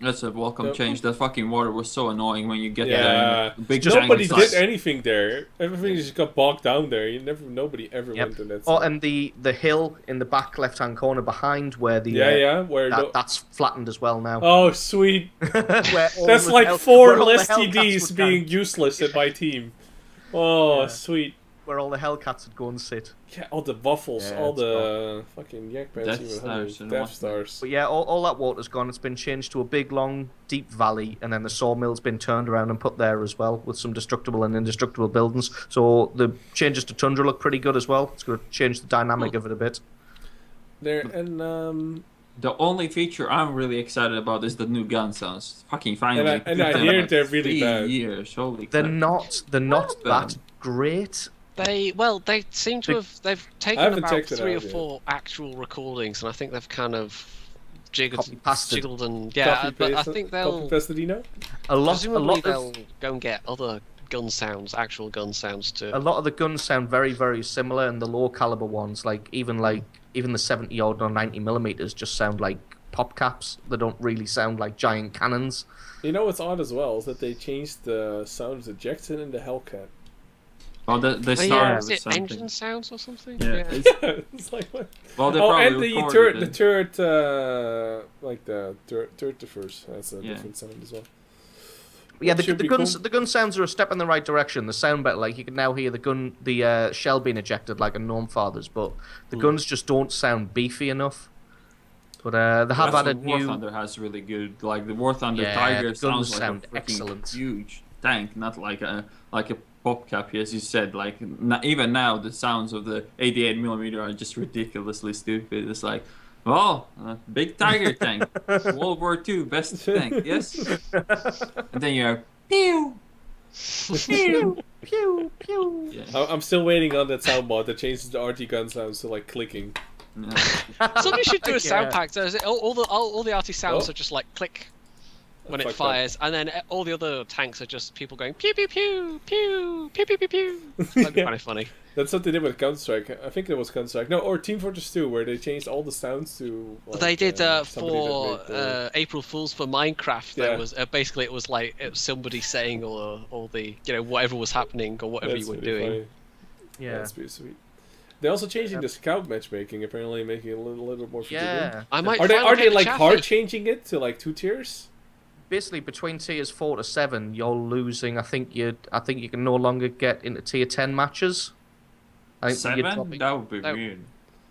S3: That's a welcome
S1: Yep.
S3: change. That fucking water was so annoying when you get
S1: Yeah.
S3: there. and the Big
S1: Nobody
S3: giant
S1: did anything there. Everything just got bogged down there. You never, nobody ever
S4: Yep.
S1: went to that.
S4: Oh, and the the hill in the back left-hand corner behind where the
S1: yeah,
S4: uh,
S1: yeah. Where
S4: that,
S1: no-
S4: that's flattened as well now.
S1: Oh, sweet. <laughs> <laughs> That's like
S4: hell-
S1: four
S4: where
S1: less TDs being useless in my <laughs> team. Oh,
S4: Yeah.
S1: sweet.
S4: Where all the Hellcats would go and sit.
S1: Yeah, all the waffles,
S4: Yeah,
S1: all
S4: it's
S1: the fucking yak
S3: Death
S1: even
S3: Stars and
S1: Death. Stars.
S4: But yeah, all, all that water's gone. It's been changed to a big, long, deep valley, and then the sawmill's been turned around and put there as well, with some destructible and indestructible buildings. So the changes to Tundra look pretty good as well. It's going to change the dynamic of it a bit.
S1: There and um,
S3: The only feature I'm really excited about is the new gun sounds. Fucking finally.
S1: And I- and I
S3: After
S1: hear
S3: like
S1: they're really bad.
S3: years. Holy
S4: They're
S3: crap.
S4: not. They're not
S3: Not
S4: that great.
S2: They well, they seem to have they've taken about three
S1: out
S2: or
S1: yet.
S2: four actual recordings, and I think they've kind of jiggled,
S4: Copy-pasted.
S2: jiggled and yeah.
S1: copy
S2: But I think they'll
S1: Dino.
S4: A lot. A lot
S2: they'll
S4: of.
S2: go and get other gun sounds, actual gun sounds to.
S4: A lot of the guns sound very, very similar, and the low caliber ones, like even like even the seventy odd or ninety millimeters, just sound like pop caps. They don't really sound like giant cannons.
S1: You know what's odd as well is that they changed the sounds of the Jackson and the Hellcat.
S3: Well, they, they
S2: Oh,
S3: started
S2: yeah,
S3: with
S2: is it
S3: something.
S2: engine sounds or something?
S3: Yeah.
S2: Yeah.
S3: it's- <laughs>
S1: it's like what?
S3: well, they
S1: Oh, and the turret,
S3: it.
S1: the turret, uh, like the turret, turret the first. That's a
S3: Yeah.
S1: different sound as well.
S4: Yeah, the,
S1: Should
S4: the guns
S1: cool.
S4: the gun sounds are a step in the right direction. The sound better. Like you can now hear the gun, the uh, shell being ejected like a Gnome Fathers, but the
S2: Hmm.
S4: guns just don't sound beefy enough. But uh, they have
S3: That's
S4: added
S3: what War
S4: new.
S3: Thunder has really good. Like the War Thunder
S4: Yeah,
S3: Tiger
S4: the guns
S3: sounds like
S4: sound
S3: a freaking
S4: excellent.
S3: huge tank, not like a like a pop cap. As you said, like n- even now the sounds of the 88 millimeter are just ridiculously stupid. It's like, well, uh, big Tiger <laughs> tank, World War II best tank, yes. And then you're pew pew.
S4: Pew pew.
S3: Yeah.
S1: I- I'm still waiting on that sound mod that changes the arty gun sounds to like clicking.
S3: yeah.
S2: Somebody should do a sound
S4: Yeah.
S2: pack. So is it, all, all the all, all the arty sounds
S1: Oh.
S2: are just like click when it
S1: fires, up.
S2: and then all the other tanks are just people going pew pew pew pew pew pew pew. pew. <laughs> That'd be
S1: yeah.
S2: kind of funny.
S1: That's what they did with Counter Strike. I think it was Counter Strike. No, or Team Fortress 2, where they changed all the sounds to. Like,
S2: they did uh,
S1: uh
S2: for
S1: made,
S2: uh, April Fools for Minecraft.
S1: Yeah.
S2: There was uh, basically it was like it was somebody saying all all the you know whatever was happening or whatever
S1: That's
S2: you were doing.
S1: Funny.
S4: Yeah,
S1: that's pretty sweet. They're also changing
S4: yep.
S1: the scout matchmaking, apparently making it a little, little more.
S4: Yeah.
S2: I might.
S1: Are they are they like hard changing it to like two tiers?
S4: Basically, between tiers four to seven, you're losing. I think you. I think you can no longer get into tier ten matches. I think
S3: Seven?
S4: dropping-
S3: That would be
S2: No.
S3: weird.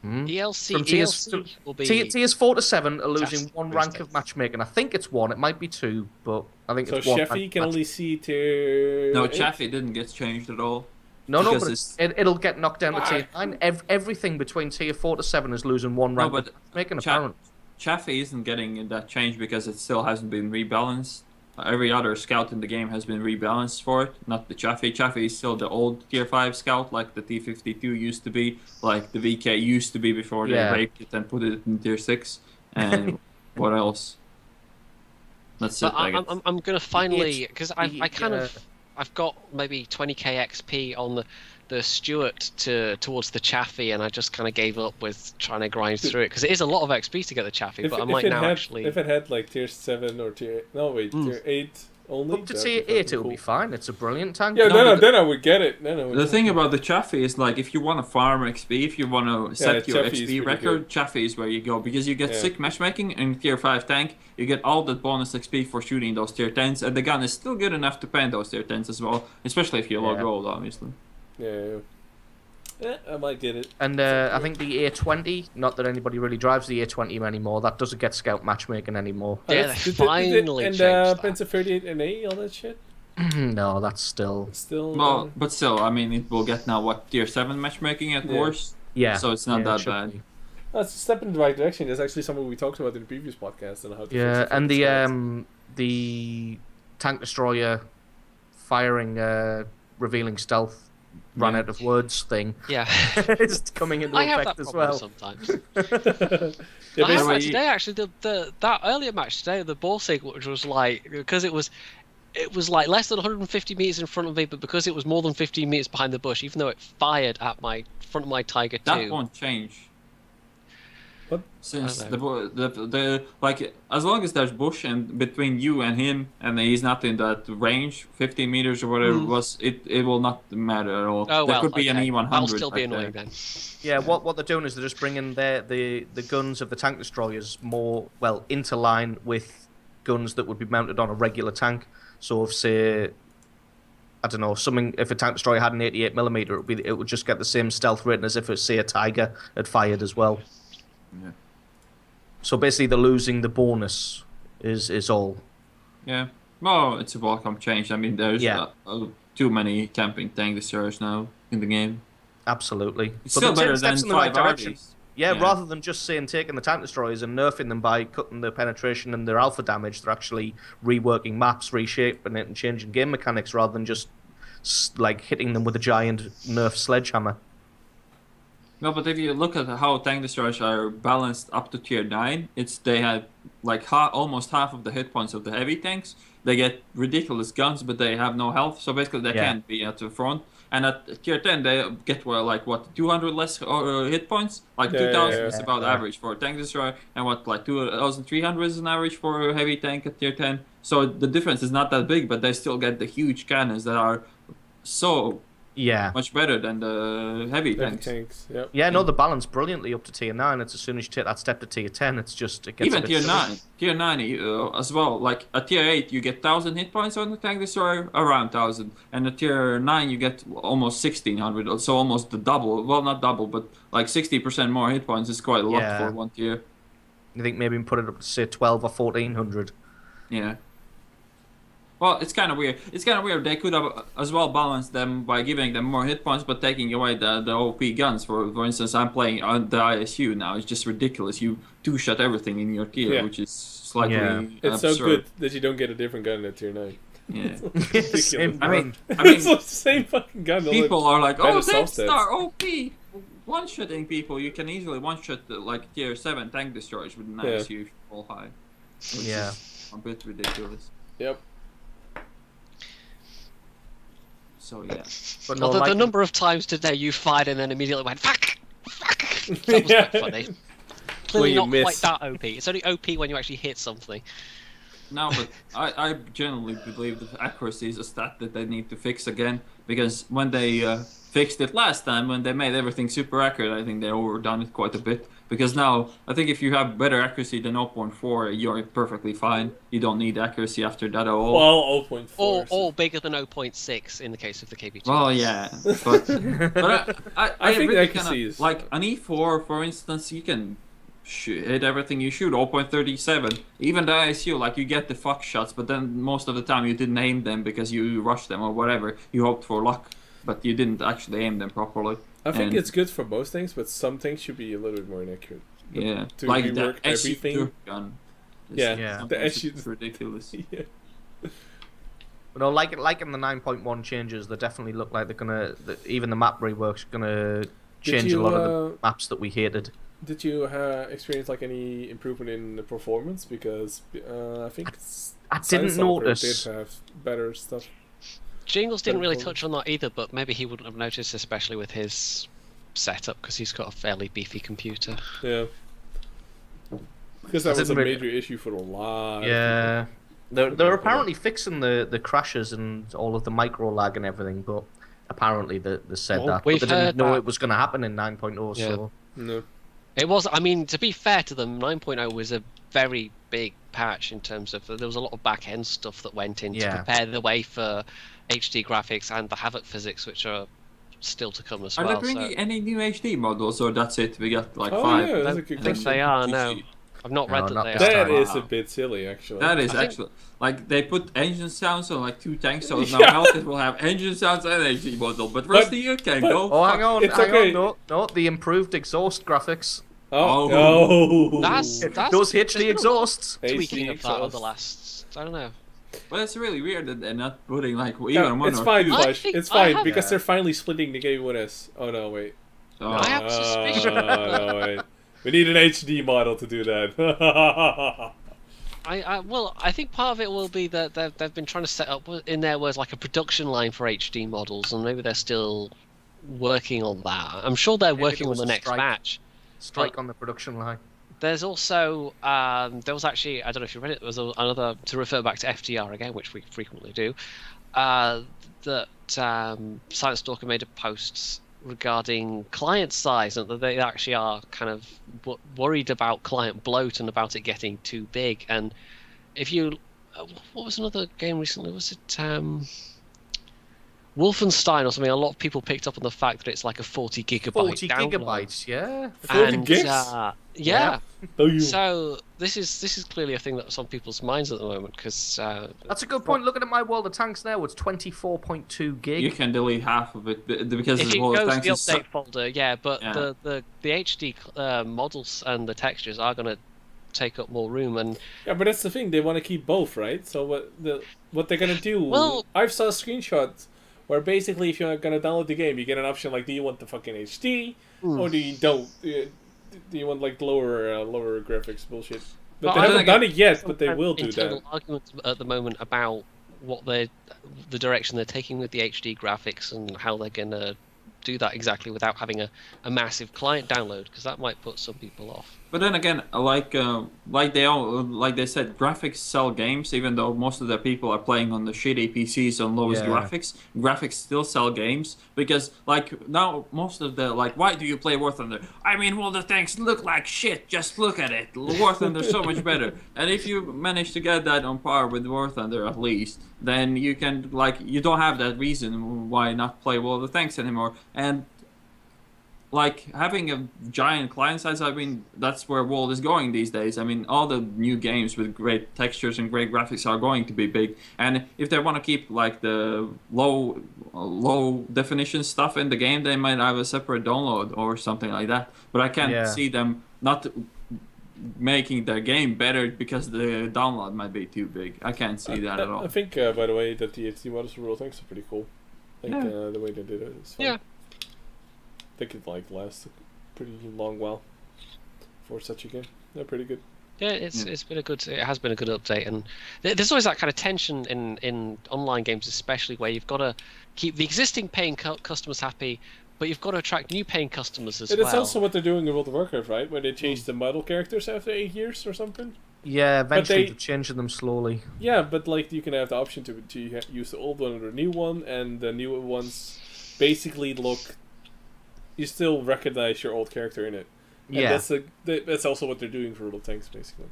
S4: Hmm?
S2: ELC,
S4: From tiers-
S2: ELC will be.
S4: Tier, tiers four to seven are losing
S2: Just
S4: one rank
S2: days.
S4: of matchmaking. I think it's one. It might be two, but I think
S1: So
S4: it's one. Chaffee
S1: can
S4: match-
S1: only see tier.
S3: No,
S1: eight?
S3: Chaffee didn't get changed at all.
S4: No, no,
S3: because
S4: but it, it'll get knocked down to tier nine. Ev- everything between tier four to seven is losing one
S3: No,
S4: rank.
S3: but
S4: of matchmaking
S3: Cha-
S4: apparent.
S3: Chaffee isn't getting that change because it still hasn't been rebalanced. Every other scout in the game has been rebalanced for it, not the Chaffee. Chaffee is still the old tier 5 scout, like the T52 used to be, like the VK used to be before they
S4: Yeah.
S3: raped it and put it in tier 6. And <laughs> what else? That's it,
S2: But
S3: I
S2: I,
S3: guess.
S2: I'm, I'm, I'm gonna finally because I, I kind
S4: yeah.
S2: of uh, I've got maybe 20k XP on the the Stuart to towards the Chaffee, and I just kind of gave up with trying to grind through it because it is a lot of XP to get the Chaffee.
S1: If,
S2: but I might now
S1: had,
S2: actually.
S1: if it had like tier seven or tier no wait
S2: Mm.
S1: tier eight only.
S4: Up to
S1: that'd be
S4: tier eight, it'll
S1: cool.
S4: be fine. It's a brilliant tank.
S1: Yeah,
S3: No,
S1: then, I, then I would get it. Then I would
S3: The thing about the Chaffee is like if you want to farm XP, if you want to set your
S1: Chaffee
S3: XP record, Chaffee is where you go because you get
S1: Yeah.
S3: sick matchmaking in tier 5 tank, you get all that bonus XP for shooting those tier 10s, and the gun is still good enough to pen those tier 10s as well, especially if you're low
S4: Yeah.
S3: gold, obviously.
S1: Yeah, yeah. I might get it.
S4: And uh, I think the A20, not that anybody really drives the A20 anymore, that doesn't get scout matchmaking anymore.
S1: Oh,
S2: Yeah,
S1: that's-
S2: they
S1: did- did- did-
S2: finally
S1: And
S2: changed
S1: uh,
S2: that.
S1: Panzer 38 and A, all that shit.
S4: no, that's still.
S1: Still.
S3: Well,
S1: uh,
S3: but still, I mean, it will get now what tier 7 matchmaking at
S1: Yeah.
S3: worst.
S4: Yeah.
S3: So it's not
S4: yeah,
S3: that
S4: should
S3: bad.
S4: be.
S1: that's a step in the right direction. That's actually something we talked about in the previous podcast and how. To
S4: Yeah,
S1: it
S4: and the
S1: squads.
S4: um the tank destroyer firing uh revealing stealth ran
S3: Yeah.
S4: out of words thing
S2: yeah, <laughs>
S4: it's coming into
S2: I have that
S4: effect as well.
S2: sometimes. <laughs>
S1: yeah,
S2: I had that today actually. The, the that earlier match today, the Borsig, which was like because it was. It was like less than 150 meters in front of me, but because it was more than 15 meters behind the bush, even though it fired at my front of my Tiger
S3: That
S2: 2,
S3: won't change.
S1: What?
S3: Since the, the the like as long as there's bush and between you and him and he's not in that range, 15 meters or whatever it
S2: Mm.
S3: was, it it will not matter at all.
S2: Oh
S3: there
S2: well,
S3: could be
S2: okay.
S3: an E100.
S2: That'll still be
S3: back there.
S2: annoying then.
S4: Yeah, what what they're doing is they're just bringing their the the guns of the tank destroyers more well into line with guns that would be mounted on a regular tank. So if say I don't know something if a tank destroyer had an 88 millimeter, it would be it would just get the same stealth rating as if it say a Tiger had fired as well.
S3: Yeah.
S4: So basically, they're losing the bonus. Is is all.
S3: Yeah. Well, it's a welcome change. I mean, there's
S4: Yeah.
S3: uh, uh, too many camping tank destroyers now in the game.
S4: Absolutely.
S3: It's
S4: But
S3: still
S4: they're
S3: better than
S4: steps in the right
S3: five
S4: direction. Yeah,
S3: Yeah.
S4: rather than just saying taking the tank destroyers and nerfing them by cutting their penetration and their alpha damage, they're actually reworking maps, reshaping it, and changing game mechanics rather than just like hitting them with a giant nerf sledgehammer.
S3: No, but if you look at how tank destroyers are balanced up to tier nine, it's they have like ha- almost half of the hit points of the heavy tanks. They get ridiculous guns, but they have no health, so basically they
S4: Yeah.
S3: can't be at the front. And at tier ten, they get well, like what 200 less uh, hit points, like
S1: Yeah, yeah,
S3: 2,000
S1: yeah.
S3: is about
S4: Yeah.
S3: average for a tank destroyer, and what like 2,300 is an average for a heavy tank at tier ten. So the difference is not that big, but they still get the huge cannons that are so
S4: Yeah.
S3: much better than the heavy
S1: Heavy
S3: tanks.
S1: tanks. Yep.
S4: Yeah, no, the balance brilliantly up to tier nine. It's as soon as you take that step to tier ten, it's just it gets a
S3: Even tier
S4: silly.
S3: nine, tier nine uh, as well. Like at tier eight, you get thousand hit points on the tank destroyer, around thousand, and at tier nine, you get almost sixteen hundred. So almost the double. Well, not double, but like sixty percent more hit points is quite a lot
S4: Yeah.
S3: for one tier.
S4: You think maybe put it up to say twelve or fourteen hundred?
S3: Yeah. Well, it's kind of weird. It's kind of weird. They could have uh, as well balanced them by giving them more hit points, but taking away the the OP guns. For for instance, I'm playing on the ISU now. It's just ridiculous. You two shot everything in your tier,
S1: Yeah.
S3: which is slightly
S4: Yeah.
S1: It's
S3: absurd.
S1: so good that you don't get a different gun at tier nine.
S3: Yeah. <laughs> <laughs>
S4: Same
S3: I mean,
S4: gun.
S3: I mean,
S1: it's the same fucking gun.
S3: people are like, "Oh,
S1: soft
S3: Death Star
S1: stats."
S3: OP." One shotting people, you can easily one shot like tier seven tank destroyers with an
S1: Yeah.
S3: ISU full high. Which
S4: Yeah.
S3: is a bit ridiculous.
S1: Yep.
S3: So yeah.
S4: But no,
S2: Although
S4: like,
S2: the number of times today you fired and then immediately went fuck, fuck. <laughs> That was quite funny. <laughs> Clearly
S1: you
S2: not quite that OP. It's only OP when you actually hit something.
S3: No, but I, I generally believe that accuracy is a stat that they need to fix again because when they uh, fixed it last time, when they made everything super accurate, I think they overdone it quite a bit. Because now, I think if you have better accuracy than 0.4, you're perfectly fine. You don't need accuracy after that at all.
S1: Well, 0.4.
S2: Or,
S1: so-
S2: or bigger than 0.6 in the case of the KV2.
S3: Well, yeah, but <laughs> but I, I,
S1: I think
S3: really
S1: accuracy
S3: kinda-
S1: is-
S3: like an E4, for instance, you can sh- hit everything you shoot 0.37. Even the ISU, like you get the fuck shots, but then most of the time you didn't aim them because you rushed them or whatever. You hoped for luck, but you didn't actually aim them properly.
S1: I think
S3: and-
S1: it's good for most things, but some things should be a little bit more inaccurate.
S3: Yeah,
S1: to
S3: like
S1: rework
S3: the
S1: everything.
S3: Gun.
S1: Yeah,
S4: Yeah.
S1: the
S3: that's
S1: SU
S3: ridiculous. <laughs>
S1: yeah.
S4: But no, like like in the nine point one changes, they definitely look like they're gonna. The, even the map rework's gonna change
S1: you,
S4: a lot of
S1: uh,
S4: the maps that we hated.
S1: Did you uh, experience like any improvement in the performance? Because uh, I think s-
S4: I didn't notice.
S1: Did have better stuff.
S2: Jingles didn't really touch on that either, but maybe he wouldn't have noticed, especially with his setup, because he's got a fairly beefy computer.
S1: Yeah. Because that was a
S4: didn't really-
S1: major issue for a lot.
S4: Yeah, they're they're
S1: don't
S4: apparently fixing the the crashes and all of the micro lag and everything, but apparently they, they said
S1: Well,
S4: that. But they didn't know
S2: that.
S4: it was going to happen in 9.0.
S2: Yeah.
S4: So.
S1: No.
S2: It was, I mean, to be fair to them, 9.0 was a very big patch in terms of there was a lot of back end stuff that went in
S4: Yeah.
S2: to prepare the way for HD graphics and the Havok physics, which are still to come as
S3: Are
S2: well.
S3: they bringing
S2: so
S3: any new HD models, or that's it? We got like
S1: Oh,
S3: five.
S1: yeah, that's a
S2: I
S1: good
S2: think
S1: question.
S2: they are now. I've not read
S4: No,
S2: that
S4: not
S2: they
S4: this
S2: are.
S1: That a bit silly, actually.
S3: That is
S2: I think-
S3: actually like they put engine sounds on like two tanks, so <laughs> now
S1: Yeah.
S3: Hellcat will have engine sounds and HD model, but
S1: But-
S3: Rusty you can
S1: but-
S3: go.
S4: oh, hang on,
S1: It's
S4: hang
S1: okay.
S4: on, no, no, the improved exhaust graphics,
S1: oh,
S3: Oh.
S1: oh.
S2: That's that's
S4: those
S2: there's
S4: HD
S2: been a lot
S4: exhausts.
S2: of tweaking
S1: HD
S2: of that over the last. I don't know.
S3: But it's really weird that they're not putting like even
S1: Yeah,
S3: one
S1: it's
S3: or
S1: fine,
S3: two.
S2: I
S1: It's fine
S2: have-
S1: because
S4: Yeah.
S1: they're finally splitting the game with us. Oh no, wait.
S3: Oh.
S2: I have suspicion.
S1: Uh, no, wait. We need an HD model to do that. <laughs>
S2: I, I well, I think part of it will be that they've, they've been trying to set up in there was like a production line for HD models, and maybe they're still working on that. I'm sure they're
S4: Maybe
S2: working on the next
S4: strike.
S2: batch.
S4: Strike on the production line.
S2: There's also um, there was actually I don't know if you read it. There was another to refer back to FTR again, which we frequently do. Uh, that um, Science Stalker made a post regarding client size and that they actually are kind of w- worried about client bloat and about it getting too big. And if you, uh, what was another game recently? Was it um, Wolfenstein or something? A lot of people picked up on the fact that it's like a 40 gigabyte
S4: 40
S2: download.
S4: gigabytes, yeah.
S1: 40
S2: and,
S1: gigs?
S2: uh,
S4: Yeah.
S2: yeah. So this is this is clearly a thing that's on people's minds at the moment because uh,
S4: That's a good point. Looking at my world of tanks now, it's 24.2 gig.
S3: You can delete half of it because
S2: if
S3: the
S2: it
S3: whole
S2: goes to
S3: tanks
S2: the
S3: is so-
S2: update folder, yeah, but
S3: Yeah.
S2: the the the HD uh, models and the textures are going to take up more room and
S1: Yeah, but that's the thing. They want to keep both, right? So what the what they're gonna do?
S2: Well-
S1: I've saw screenshots where basically, if you're gonna download the game, you get an option like, do you want the fucking HD
S2: Hmm.
S1: or do you don't? Do you want like lower uh, lower graphics bullshit? But they
S2: I
S1: haven't done it yet. But they will do that.
S2: arguments at the moment about what they the direction they're taking with the HD graphics and how they're going to do that exactly without having a, a massive client download because that might put some people off.
S3: But then again, like uh, like they all like they said, graphics sell games. Even though most of the people are playing on the shitty PCs on lowest
S4: Yeah.
S3: graphics, graphics still sell games because like now most of the like why do you play War Thunder? I mean, well the tanks look like shit. Just look at it. War Thunder's so much better. And if you manage to get that on par with War Thunder at least, then you can like you don't have that reason why not play World of Tanks anymore. And like having a giant client size i mean that's where world is going these days i mean all the new games with great textures and great graphics are going to be big and if they want to keep like the low low definition stuff in the game they might have a separate download or something like that but i can't
S4: Yeah.
S3: see them not making their game better because the download might be too big i can't see that at
S1: all I think, uh, by the way, that the HD models for World of Tanks are pretty cool. I think
S3: Yeah.
S1: uh, the way they did it is fun.
S2: Yeah.
S1: I could like last a pretty long while for such a game. They're pretty good.
S2: Yeah, it's
S3: Yeah.
S2: it's been a good it has been a good update, and there's always that kind of tension in in online games, especially where you've got to keep the existing paying cu- customers happy, but you've got to attract new paying customers as
S1: And
S2: well.
S1: it's also what they're doing in World of Warcraft, right? Where they hmm. changed the model characters after eight years or something.
S4: Yeah, eventually
S1: they-
S4: they're changing them slowly.
S1: Yeah, but like you can have the option to to use the old one or the new one, and the new ones basically look. You still recognize your old character in it. And
S4: Yeah.
S1: that's a, that- that's also what they're doing for World of Tanks, basically.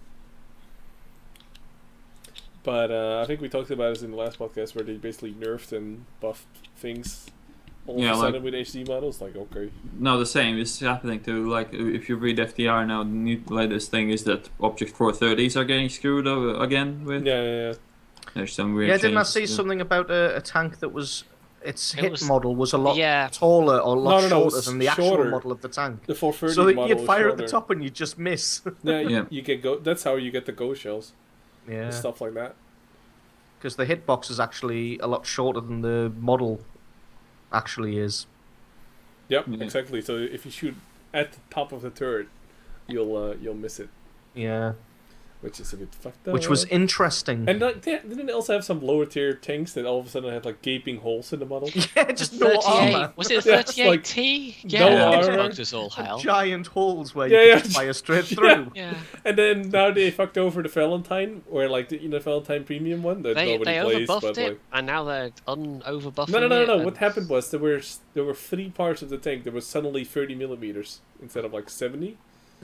S1: But uh, I think we talked about this in the last podcast, where they basically nerfed and buffed things all
S3: Yeah,
S1: of a
S3: like-
S1: sudden with HD models. Like, okay,
S3: No, the same is happening to like if you read FTR now. The new latest thing is that Object 430s are getting screwed over again with.
S1: yeah, yeah, yeah.
S3: There's some weird.
S4: Yeah, didn't I
S3: changes
S4: see
S3: to-
S4: something about a, a tank that was its
S2: It
S4: hit
S2: was-
S4: model was a lot
S2: Yeah.
S4: taller or a lot
S1: No, no, no,
S4: shorter
S1: was
S4: than the actual model of the tank.
S1: The 430
S4: So that
S1: model
S4: you'd
S1: was
S4: fire at the top and you'd just miss. <laughs>
S1: Yeah, <laughs> you,
S3: Yeah.
S1: you get go. That's how you get the go shells
S4: yeah,
S1: and stuff like that.
S4: because the hitbox is actually a lot shorter than the model actually is.
S1: Yep,
S3: Yeah.
S1: exactly. So if you shoot at the top of the turret, you'll uh, you'll miss it,
S4: Yeah,
S1: which is a bit fucked up.
S4: which was interesting.
S1: and like, they, didn't they also have some lower tier tanks that all of a sudden had like gaping holes in the model? <laughs>
S4: yeah, just no
S2: 38
S4: armor.
S2: was it <laughs>
S1: Yeah, it's
S2: 38T?
S1: no
S2: yeah,
S1: armor.
S2: Xbox is all hell.
S4: Giant holes where
S1: Yeah,
S4: you
S1: yeah.
S4: can fire straight <laughs>
S1: Yeah.
S4: through.
S2: Yeah,
S1: And then now they fucked over the Valentine, or like the you know Valentine premium one that
S2: they
S1: nobody
S2: they
S1: plays.
S2: overbuffed
S1: But
S2: it,
S1: like,
S2: and now they're un overbuffing
S1: no, no, no,
S2: it,
S1: no.
S2: and-
S1: What happened was there were there were three parts of the tank that was suddenly thirty millimeters instead of like seventy.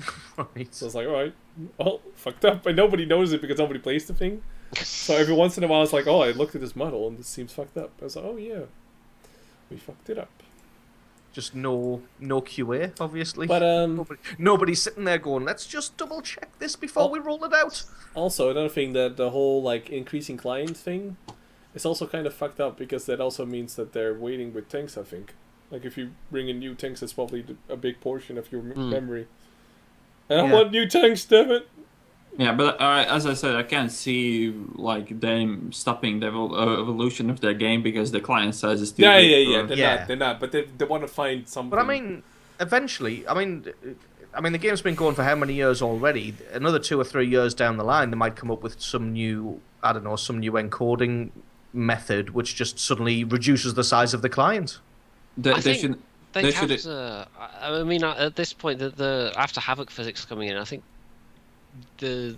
S1: <laughs>
S4: Right.
S1: So it's like, all right, well, fucked up, and nobody knows it because nobody plays the thing. So every once in a while, it's like, oh, I looked at this model and this seems fucked up. I was like, oh yeah, we fucked it up.
S4: Just no no QA, obviously.
S1: But um,
S4: Nobody, nobody's sitting there going, let's just double check this before
S1: Oh.
S4: we roll it out.
S1: also another thing that the whole like increasing client thing is also kind of fucked up because that also means that they're waiting with tanks. I think, like if you bring in new tanks, that's probably a big portion of your
S2: Mm.
S1: memory. And I
S4: Yeah.
S1: want new tanks, damn it!
S3: Yeah, but uh, as I said, I can't see like them stopping the evol- uh, evolution of their game because the client size is too
S1: Yeah,
S3: big
S1: yeah,
S3: for-
S1: yeah. They're
S4: Yeah.
S1: not. They're not. But they they want to find something.
S4: But I mean, eventually, I mean, I mean, the game's been going for how many years already? Another two or three years down the line, they might come up with some new, I don't know, some new encoding method which just suddenly reduces the size of the client.
S3: They,
S2: I
S3: they
S2: think-
S3: should.
S2: They,
S3: They
S2: have
S3: should-
S2: to. I I mean, uh, at this point, the, the after Havok physics coming in, I think the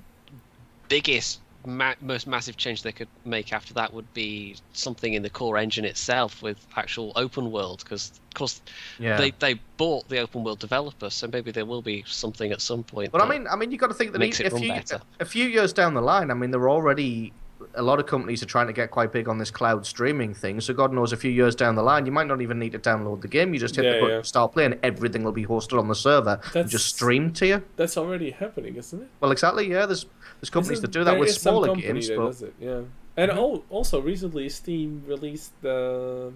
S2: biggest, ma- most massive change they could make after that would be something in the core engine itself with actual open world, because of course
S4: Yeah.
S2: they they bought the open world developer, so maybe there will be something at some point.
S4: But I mean, I mean, you got to think that
S2: makes it
S4: a few
S2: better.
S4: a few years down the line, I mean, they're already a lot of companies are trying to get quite big on this cloud streaming thing. So God knows, a few years down the line, you might not even need to download the game. You just hit
S1: Yeah,
S4: the button,
S1: yeah.
S4: start playing. Everything will be hosted on the server and just streamed to you.
S1: that's already happening, isn't it?
S4: Well, exactly. Yeah, there's there's companies
S1: Isn't-
S4: that do that with smaller
S1: company
S4: games,
S1: that
S4: but
S1: does it, yeah. And
S4: Mhm.
S1: oh, also recently Steam released the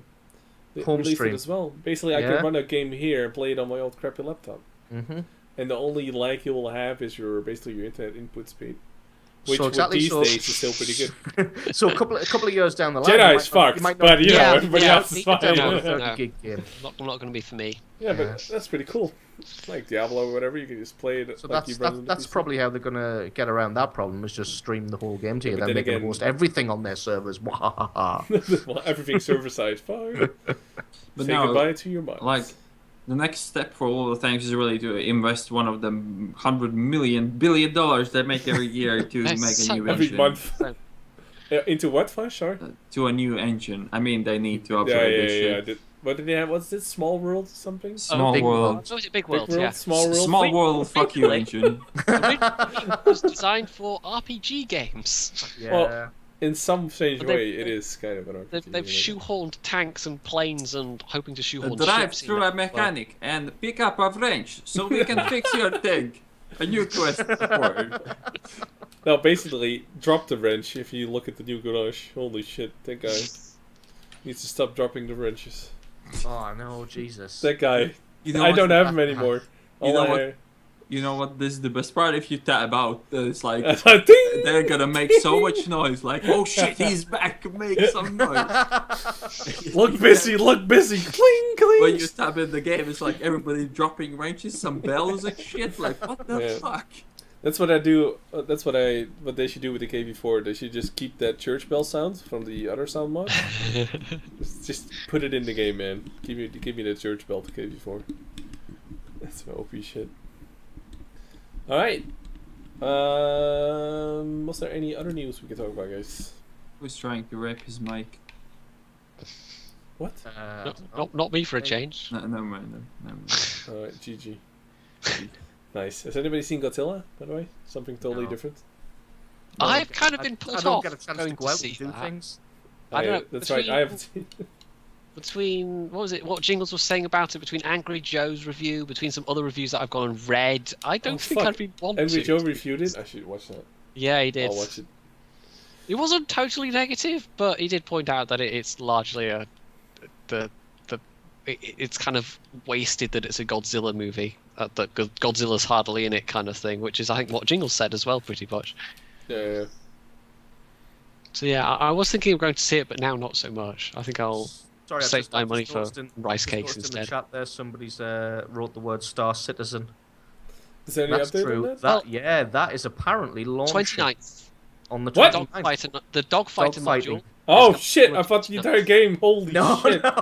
S1: they
S4: Home
S1: released
S4: stream.
S1: it as well. Basically, I
S4: Yeah.
S1: can run a game here and play it on my old crappy laptop,
S4: hmm
S1: and the only lag you will have is your basically your internet input speed, which
S4: so exactly
S1: these
S4: so,
S1: days is still pretty good. <laughs>
S4: so a couple a couple of years down the line, you
S1: Jedi's
S4: might not-
S1: fucked, but you know
S2: Yeah,
S1: everybody
S2: yeah.
S1: else is
S4: need <laughs> to
S1: fine.
S4: download
S2: Yeah. No.
S4: gig game.
S2: not, not going to be for me.
S1: Yeah, but that's pretty cool. Like Diablo or whatever, you can just play it.
S4: So
S1: like
S4: that's
S1: you run
S4: that's,
S1: on the
S4: that's
S1: PC.
S4: probably how they're gonna get around that problem is just stream the whole game to you.
S1: Yeah, but
S4: then
S1: then
S4: they can host everything on their servers. <laughs>
S1: Well, everything server side. Fine.
S3: But
S1: Say
S3: now,
S1: goodbye to your mods.
S3: like The next step for all the things is really to invest one of the hundred million billion dollars they make every year <laughs> to make a
S2: so-
S3: new
S1: Every
S3: engine.
S1: month. <laughs> Into what, Flash? Sorry.
S3: Uh, To a new engine. I mean, they need to upgrade
S1: yeah,
S3: this
S1: yeah.
S3: shit.
S1: yeah. What did they have? What's this? Small World something?
S3: Small
S4: Big
S3: world.
S4: World.
S2: Oh, is it Big
S1: Big
S2: World?
S1: World,
S2: Yeah.
S1: Small World.
S3: Small
S2: Big-
S3: world, fuck you, engine. <laughs>
S2: It was designed for RPG games.
S4: Yeah.
S1: Well, In some strange
S2: But
S1: way, it is kind of an RPG.
S2: They've, they've
S1: you know.
S2: shohrned tanks and planes and hoping to uh, shoehorn
S3: Drive
S2: ships in
S3: through a mechanic and pick up a wrench so we can <laughs> fix your thing. A new quest forward. <laughs>
S1: No, basically, drop the wrench if you look at the new garage. Holy shit, that guy needs to stop dropping the wrenches.
S4: oh no, Jesus.
S1: That guy.
S3: You know
S1: I don't have him anymore.
S3: You
S1: All
S3: know
S1: I
S3: what- You know what? This is the best part. If you tap out, uh, it's like <laughs> they're gonna make so much noise. Like, oh shit, he's back. Make some noise. <laughs>
S1: Look busy, look busy. Cling, cling.
S3: When you tap in the game, it's like everybody dropping wrenches, some bells and shit. Like, what the
S1: Yeah.
S3: fuck?
S1: That's what I do. Uh, that's what I. What they should do with the KV4. They should just keep that church bell sound from the other sound mod. <laughs> just, just put it in the game, man. Give me, give me the church bell to KV4. That's some OP shit. All right. Um, was there any other news we could talk about, guys?
S3: Who's trying to rip his mic?
S1: What?
S4: Uh,
S2: Not, not, not me for a change.
S3: No, never mind. no, Never mind. <laughs>
S1: All right, GG. nice. Has anybody seen Godzilla? By the way, something totally
S4: No.
S1: different.
S2: I've kind of been
S4: I-
S2: been
S4: I don't
S2: off
S4: get a chance
S2: going
S4: to go out
S2: see
S4: and do
S2: that.
S4: things.
S2: I don't
S1: Uh,
S2: know,
S1: That's right. I haven't seen.
S2: Between what was it? What Jingles was saying about it? Between Angry Joe's review, between some other reviews that I've gone and read, I don't
S1: Oh,
S2: think
S1: fuck.
S2: I'd be wanting
S1: Angry. Joe reviewed it. I should watch that.
S2: Yeah, he did.
S1: I'll watch it.
S2: It wasn't totally negative, but he did point out that it, it's largely a the the it, it's kind of wasted that it's a Godzilla movie. Uh, that Godzilla's hardly in it, kind of thing, which is I think what Jingles said as well, pretty much.
S1: Yeah, yeah, yeah.
S2: So yeah, I, I was thinking of going to see it, but now not so much. I think I'll
S4: Sorry, I
S2: save my money for
S4: in-
S2: rice cakes
S4: noticed in
S2: instead.
S4: the chat there, somebody's uh, wrote the word Star Citizen.
S1: Is there any
S4: That's
S1: update
S4: true.
S1: on that?
S4: That yeah, that is apparently launching
S2: 29th.
S4: on the
S1: What?
S4: 29th.
S2: Dogfighter, the dogfighter
S4: Dogfighting.
S2: module.
S1: Oh shit! I
S2: of
S1: thought the entire game. Holy
S4: No,
S1: shit!
S4: no.
S1: I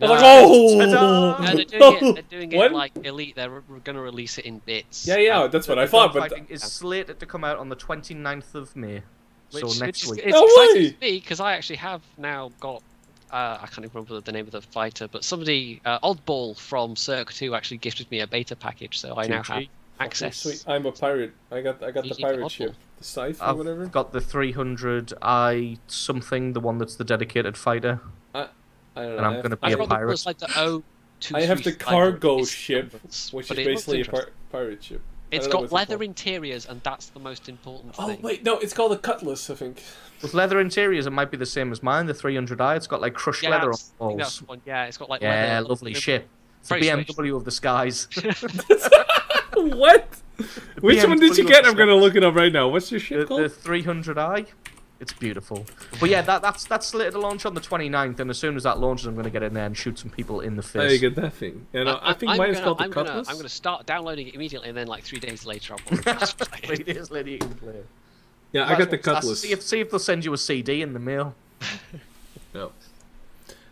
S1: was
S2: No,
S1: like, oh!
S4: Ta-da!
S2: No, they're doing it. They're doing it
S1: What?
S2: like elite. They're, we're going to release it in bits.
S1: Yeah, yeah, that's what
S4: The
S1: I thought. But
S4: Dogfighting is slated to come out on the 29th of May.
S2: which,
S4: so next
S2: which
S4: week.
S2: it's
S1: No
S2: exciting
S1: way!
S2: to me because I actually have now got. Uh, I can't even remember the name of the fighter, but somebody, uh, Oddball from Cirque 2, actually gifted me a beta package, so I now have access.
S1: Sweet. I'm a pirate. I got I got the pirate
S2: oddball.
S1: ship, the scythe or
S4: I've
S1: whatever.
S4: got the 300 I something, the one that's the dedicated fighter.
S1: I don't know.
S4: and I'm
S1: have
S4: gonna
S1: the-
S4: be
S2: I've the
S4: pirate.
S2: like the O.
S1: I have the cargo ship, which is basically a pir- pirate ship. I
S2: It's got leather
S1: called.
S2: interiors, and that's the most important
S1: Oh
S2: thing.
S1: Oh wait, no, it's called a cutlass, I think.
S4: With leather interiors, it might be the same as mine, the 300i. It's got like crushed
S2: yeah,
S4: leather on
S2: that's-
S4: the walls.
S2: Yeah, it's got like
S4: Yeah,
S2: leather.
S4: lovely ship. It's the
S2: Very strange.
S4: BMW of the skies. <laughs> <laughs>
S1: what? Which one did you get? I'm gonna look it up right now. What's your
S4: the,
S1: ship called?
S4: the 300i. It's beautiful. But yeah, that, that's that's slated to launch on the 29th, and as soon as that launches, I'm going to get in there and shoot some people in the face.
S1: There you
S4: face.
S1: get that thing. And uh, I, think
S2: I'm
S1: mine is
S2: gonna,
S1: called the
S2: I'm gonna,
S1: cutlass.
S2: I'm gonna start downloading it immediately, and then like three days later, I'll probably <laughs> just play it.
S4: Three days later, you can play it.
S1: Yeah, I
S4: Might
S1: got the
S4: well-
S1: cutlass.
S4: See if, see if they'll send you a CD in the mail. <laughs>
S1: No.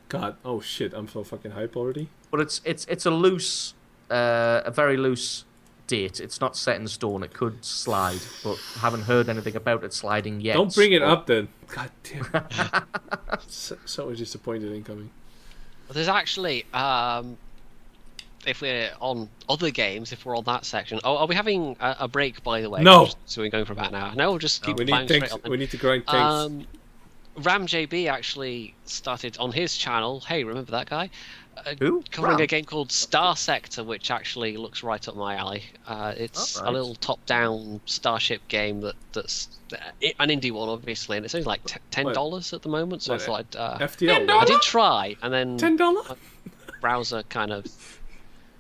S1: God, oh shit, I'm so fucking hype already.
S4: But it's it's it's a loose, uh, a very loose date. It's not set in stone. It could slide, but haven't heard anything about it sliding yet.
S1: Don't bring it
S4: so-
S1: up then. God damn. <laughs> so, so much disappointed incoming.
S2: But there's actually, um, if we're on other games, if we're on that section, oh, are we having a, a break by the way?
S1: No.
S2: So we're going for about an hour. No, we'll just keep
S1: we
S2: plowing
S1: need
S2: straight on.
S1: We need to grind tanks.
S2: Um, Ram JB actually started on his channel. Hey, remember that guy? Uh,
S4: Who?
S2: Covering
S4: Ram?
S2: a game called Star Sector, which actually looks right up my alley. Uh, it's
S4: Alright.
S2: a little top-down starship game that that's uh, an indie one, obviously, and it's only like ten dollars at the moment. So I thought I'd, uh,
S1: FTL.
S2: I did try, and then
S1: Ten dollar.
S2: browser kind of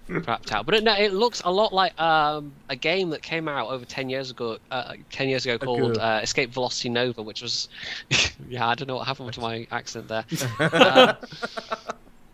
S2: crapped out. But it, no, it looks a lot like um, a game that came out over ten years ago. Uh, ten years ago called uh, Escape Velocity Nova, which was <laughs> yeah, I don't know what happened to my accent there. <laughs> Uh,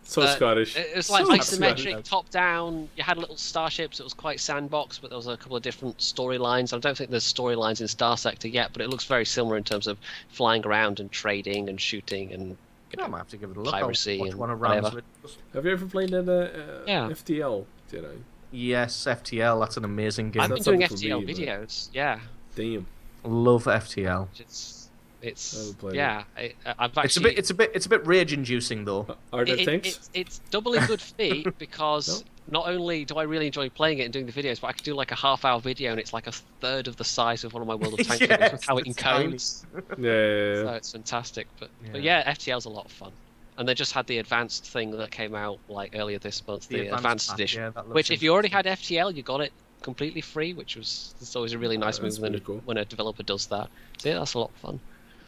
S1: So
S2: uh,
S1: Scottish.
S2: it was like
S1: So
S2: isometric,
S1: Scottish.
S2: top down. You had little starships. It was quite sandbox, but there was a couple of different storylines. I don't think there's storylines in Star Sector yet, but it looks very similar in terms of flying around and trading and shooting and you
S4: I
S2: know,
S4: might have to give it a look.
S2: Piracy
S4: I'll watch
S2: and
S4: one of
S2: whatever.
S4: Ram's.
S1: Have you ever played that uh, uh,
S2: Yeah.
S1: FTL? Did I?
S4: Yes, FTL. That's an amazing game.
S2: I've been
S1: that's
S2: doing FTL
S1: me, but-
S2: videos. Yeah,
S1: Damn.
S4: Love FTL.
S2: it's
S1: I
S2: it's
S1: haven't played
S2: yeah. I, I've actually
S4: It's a bit. It's a bit. It's a bit rage-inducing though.
S1: Are there
S2: it- it-
S1: things?
S2: it's, it's doubly good for <laughs> me because not only do I really enjoy playing it and doing the videos, but I could do like a half-hour video and it's like a third of the size of one of my World of <laughs> Tanks videos
S4: Yes,
S2: with how it encodes.
S1: yeah, yeah, <laughs>
S2: So it's fantastic. But but
S4: Yeah.
S2: yeah, FTL's a lot of fun. And they just had the advanced thing that came out like earlier this month, the, advanced,
S4: pack,
S2: edition.
S4: yeah,
S2: Which, if you already had FTL, you got it completely free, which was it's always a really nice
S1: Oh,
S2: move when,
S1: cool.
S2: when a developer does that. So yeah, that's a lot of fun.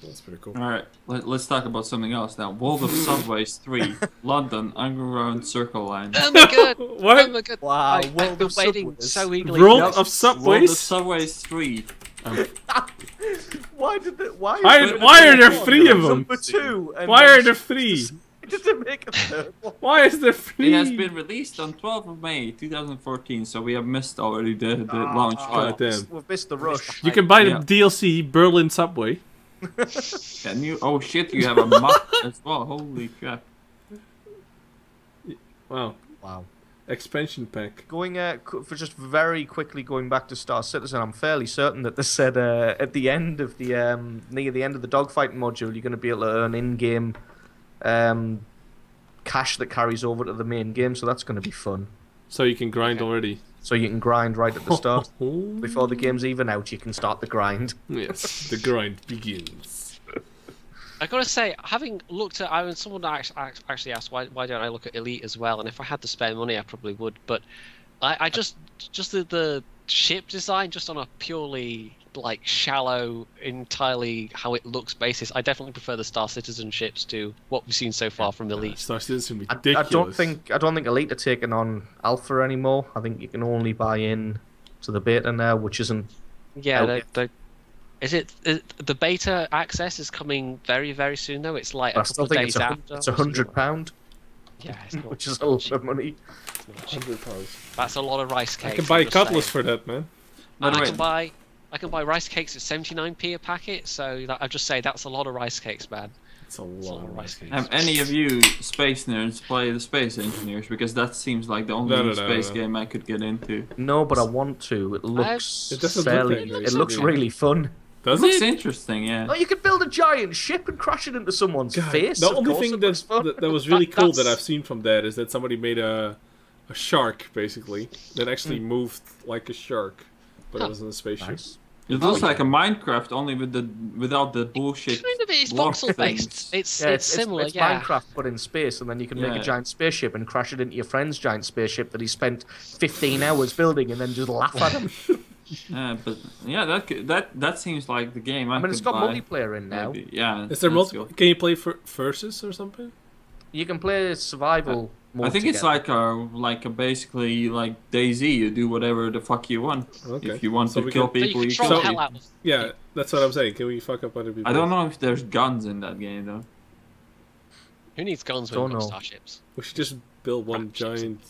S1: That's pretty cool.
S3: All right, let, let's talk about something else now. World of Subways <laughs> 3, London Underground Circle Line.
S2: Oh my god! <laughs> Oh my god!
S4: Wow,
S2: I, I've
S4: World
S2: been
S4: of
S2: waiting
S4: Subways.
S2: so eagerly.
S1: World
S2: for
S1: of
S2: this.
S3: World of
S1: Subways?
S3: Subways 3. Um, <laughs>
S4: Why did the, why?
S1: Why-
S4: is
S1: why are there three of them?
S4: Number two.
S1: Why are there three?
S4: Did they make a third?
S1: Why is there three?
S3: it has been released on 12th of May 2014, so we have missed already the, the launch.
S4: Ah,
S1: God
S3: but-
S1: damn.
S4: We've missed the rush.
S1: You can buy
S3: Yeah.
S1: the DLC Berlin Subway. <laughs>
S3: Can you? Oh shit, you have a map <laughs> as well. Holy crap.
S1: Wow.
S4: Wow.
S1: Expansion pack.
S4: Going uh, for just very quickly going back to Star Citizen, I'm fairly certain that they said uh, at the end of the um, near the end of the dogfighting module, you're going to be able to earn in-game um, cash that carries over to the main game. So that's going to be fun.
S1: So you can grind
S2: Okay.
S1: already.
S4: So you can grind right at the start <laughs>
S1: Oh,
S4: before the game's even out. You can start the grind.
S1: Yes, the grind begins.
S2: I gotta say, having looked at, I mean, someone act- act- actually asked why why don't I look at Elite as well? And if I had to spare money, I probably would. But I, I just just the, the ship design, just on a purely like shallow, entirely how it looks basis, I definitely prefer the Star Citizen ships to what we've seen so far from Elite.
S1: Star Citizen
S4: I, I don't think I don't think Elite are taking on Alpha anymore. I think you can only buy in to the beta now, which isn't.
S2: Yeah, they, they, is it is, the beta access is coming very very soon though? It's like
S4: I
S2: a
S4: still
S2: couple of
S4: think
S2: days
S4: it's a,
S2: after.
S4: it's a hundred pound.
S2: Yeah, <laughs>
S4: which is a lot of money.
S1: Hundred pounds.
S2: That's a lot of rice
S1: I can buy
S2: I'm just
S1: cutlass
S2: saying.
S1: for that, man.
S3: By
S2: And I
S3: way,
S2: can buy I can buy rice cakes at 79p a packet, so that, I just say that's a lot of rice cakes, man.
S1: It's a
S2: a
S1: lot
S2: lot
S1: of
S2: of
S1: rice
S2: rice
S1: cakes.
S3: have any of you space nerds play the Space Engineers? Because that seems like the only
S1: No, no, no,
S3: space
S1: no.
S3: game I could get into.
S4: No, but I want to. It looks
S1: It doesn't look
S4: fairly.
S1: like
S4: it looks really fun.
S1: Does
S3: it looks
S1: it?
S3: interesting, yeah.
S4: Oh, you could build a giant ship and crash it into someone's
S1: God,
S4: face.
S1: the only thing that, that that was really
S2: That- <laughs>
S1: cool that I've seen from that is that somebody made a a shark basically that actually hmm. moved like a shark, but it was in a spaceship.
S4: Nice.
S3: It looks like a Minecraft only with the without the bullshit.
S2: Kind of, it's
S3: block
S2: voxel based. It's,
S4: Yeah,
S2: it's similar,
S4: it's,
S2: yeah.
S4: Minecraft, but in space, and then you can make a giant spaceship and crash it into your friend's giant spaceship that he spent 15 hours building, and then just laugh at him. <laughs>
S3: Yeah, but yeah, that could- that that seems like the game I,
S4: I mean, it's
S3: could
S4: got
S3: buy,
S4: multiplayer in now.
S3: maybe. Yeah.
S1: Is there
S3: let's
S1: multiple? Can you play for versus or something?
S4: You can play survival. Uh, mode
S3: I think it's like a like a basically like DayZ. You do whatever the fuck you want.
S1: Okay.
S3: If you want
S1: So
S3: to kill
S1: can-
S2: So
S3: people,
S2: you
S3: you
S2: control
S3: kill
S2: hell out
S1: Yeah, that's what I'm saying. Can we fuck up other people?
S3: I don't know if there's guns in that game though.
S2: Who needs guns when
S4: Don't
S2: you've got
S4: know.
S2: starships?
S1: We should just build one
S2: ships.
S1: giant.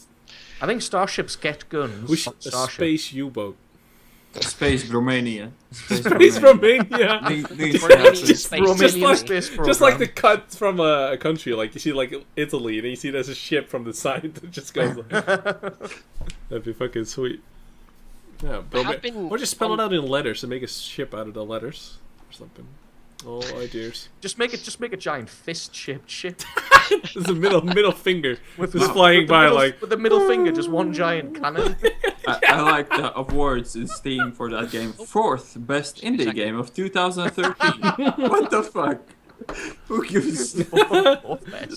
S4: I think starships get guns.
S1: We should,
S4: not
S1: a
S4: starships.
S1: space U-boat.
S3: Space Romania. Space, <laughs>
S1: Space Romania.
S3: Ne- needs to
S2: Romanian
S3: happen.
S2: space.
S4: Romanian
S1: Just like- Just like the cut from a, a country, like you see like Italy, and you see there's a ship from the side that just goes. Like, <laughs> that'd be fucking sweet. Yeah, but
S2: have been
S1: or just spell it out in letters and make a ship out of the letters or something. All ideas.
S4: Just make it. Just make a giant fist-shaped ship <laughs>
S1: There's a middle middle finger <laughs>
S4: with
S1: just flying
S4: with
S1: by
S4: middle,
S1: like.
S4: with the middle finger, just one giant cannon. <laughs>
S3: I, I like the awards in Steam for that game. Fourth best indie
S2: Second.
S3: game of 2013. what the fuck? Who gives?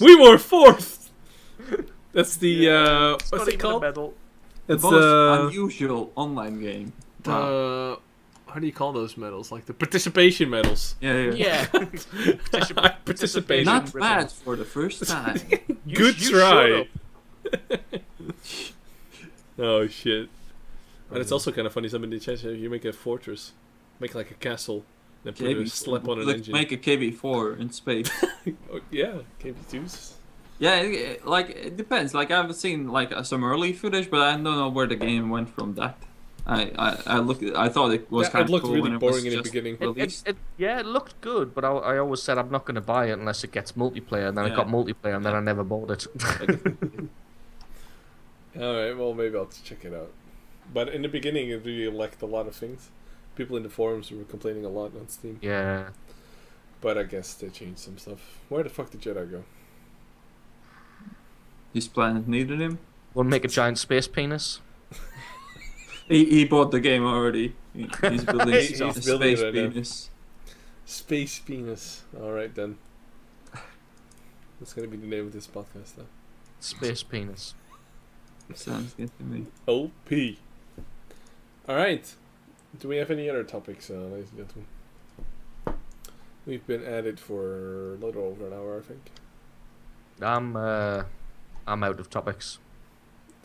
S1: We were fourth. That's the uh,
S4: It's
S1: what's it
S4: even a
S1: called?
S4: medal.
S3: The
S1: It's
S3: most
S1: uh,
S3: unusual online game. Wow.
S1: the how do you call those medals? Like the participation medals.
S3: Yeah, yeah.
S4: Yeah. <laughs>
S1: Participation. <laughs>
S4: participation.
S3: Not
S4: Britain.
S3: bad for the first <laughs> time.
S4: You-
S1: Good
S4: you
S1: try. oh shit! And it's also kind of funny. Somebody in the chat said you make a fortress, make like a castle, then put a slap on an
S3: Let's
S1: engine.
S3: Make a KV4 in space.
S1: Oh, yeah, KV2s.
S3: yeah, it- it- like it depends. Like I've seen like uh, some early footage, but I don't know where the game went from that. I, I, I looked. I thought it was
S1: Yeah,
S3: kind
S1: it
S3: of
S1: looked
S3: cool
S1: really
S3: when it was
S1: boring in the
S3: just
S1: beginning.
S4: It, it,
S3: released.
S4: it, yeah, it looked good, but I, I always said I'm not going to buy it unless it gets multiplayer, and then it got multiplayer, and then I never bought it. <laughs>
S1: All right, well maybe I'll check it out. But in the beginning, it really lacked a lot of things. People in the forums were complaining a lot on Steam,
S4: yeah.
S1: but I guess they changed some stuff. Where the fuck did Jedi go?
S3: His planet needed him.
S4: Want to make a giant space penis?
S3: He, he bought the game already. He, he's building <laughs>
S1: He's
S3: a
S1: building
S3: space
S1: it right now.
S3: penis.
S1: Space penis. All right then. That's gonna be the name of this podcast then.
S4: Space penis.
S3: Sounds good to me.
S1: OP. All right. Do we have any other topics, uh, ladies and gentlemen? We've been at it for a little over an hour, I think.
S4: I'm uh, I'm out of topics.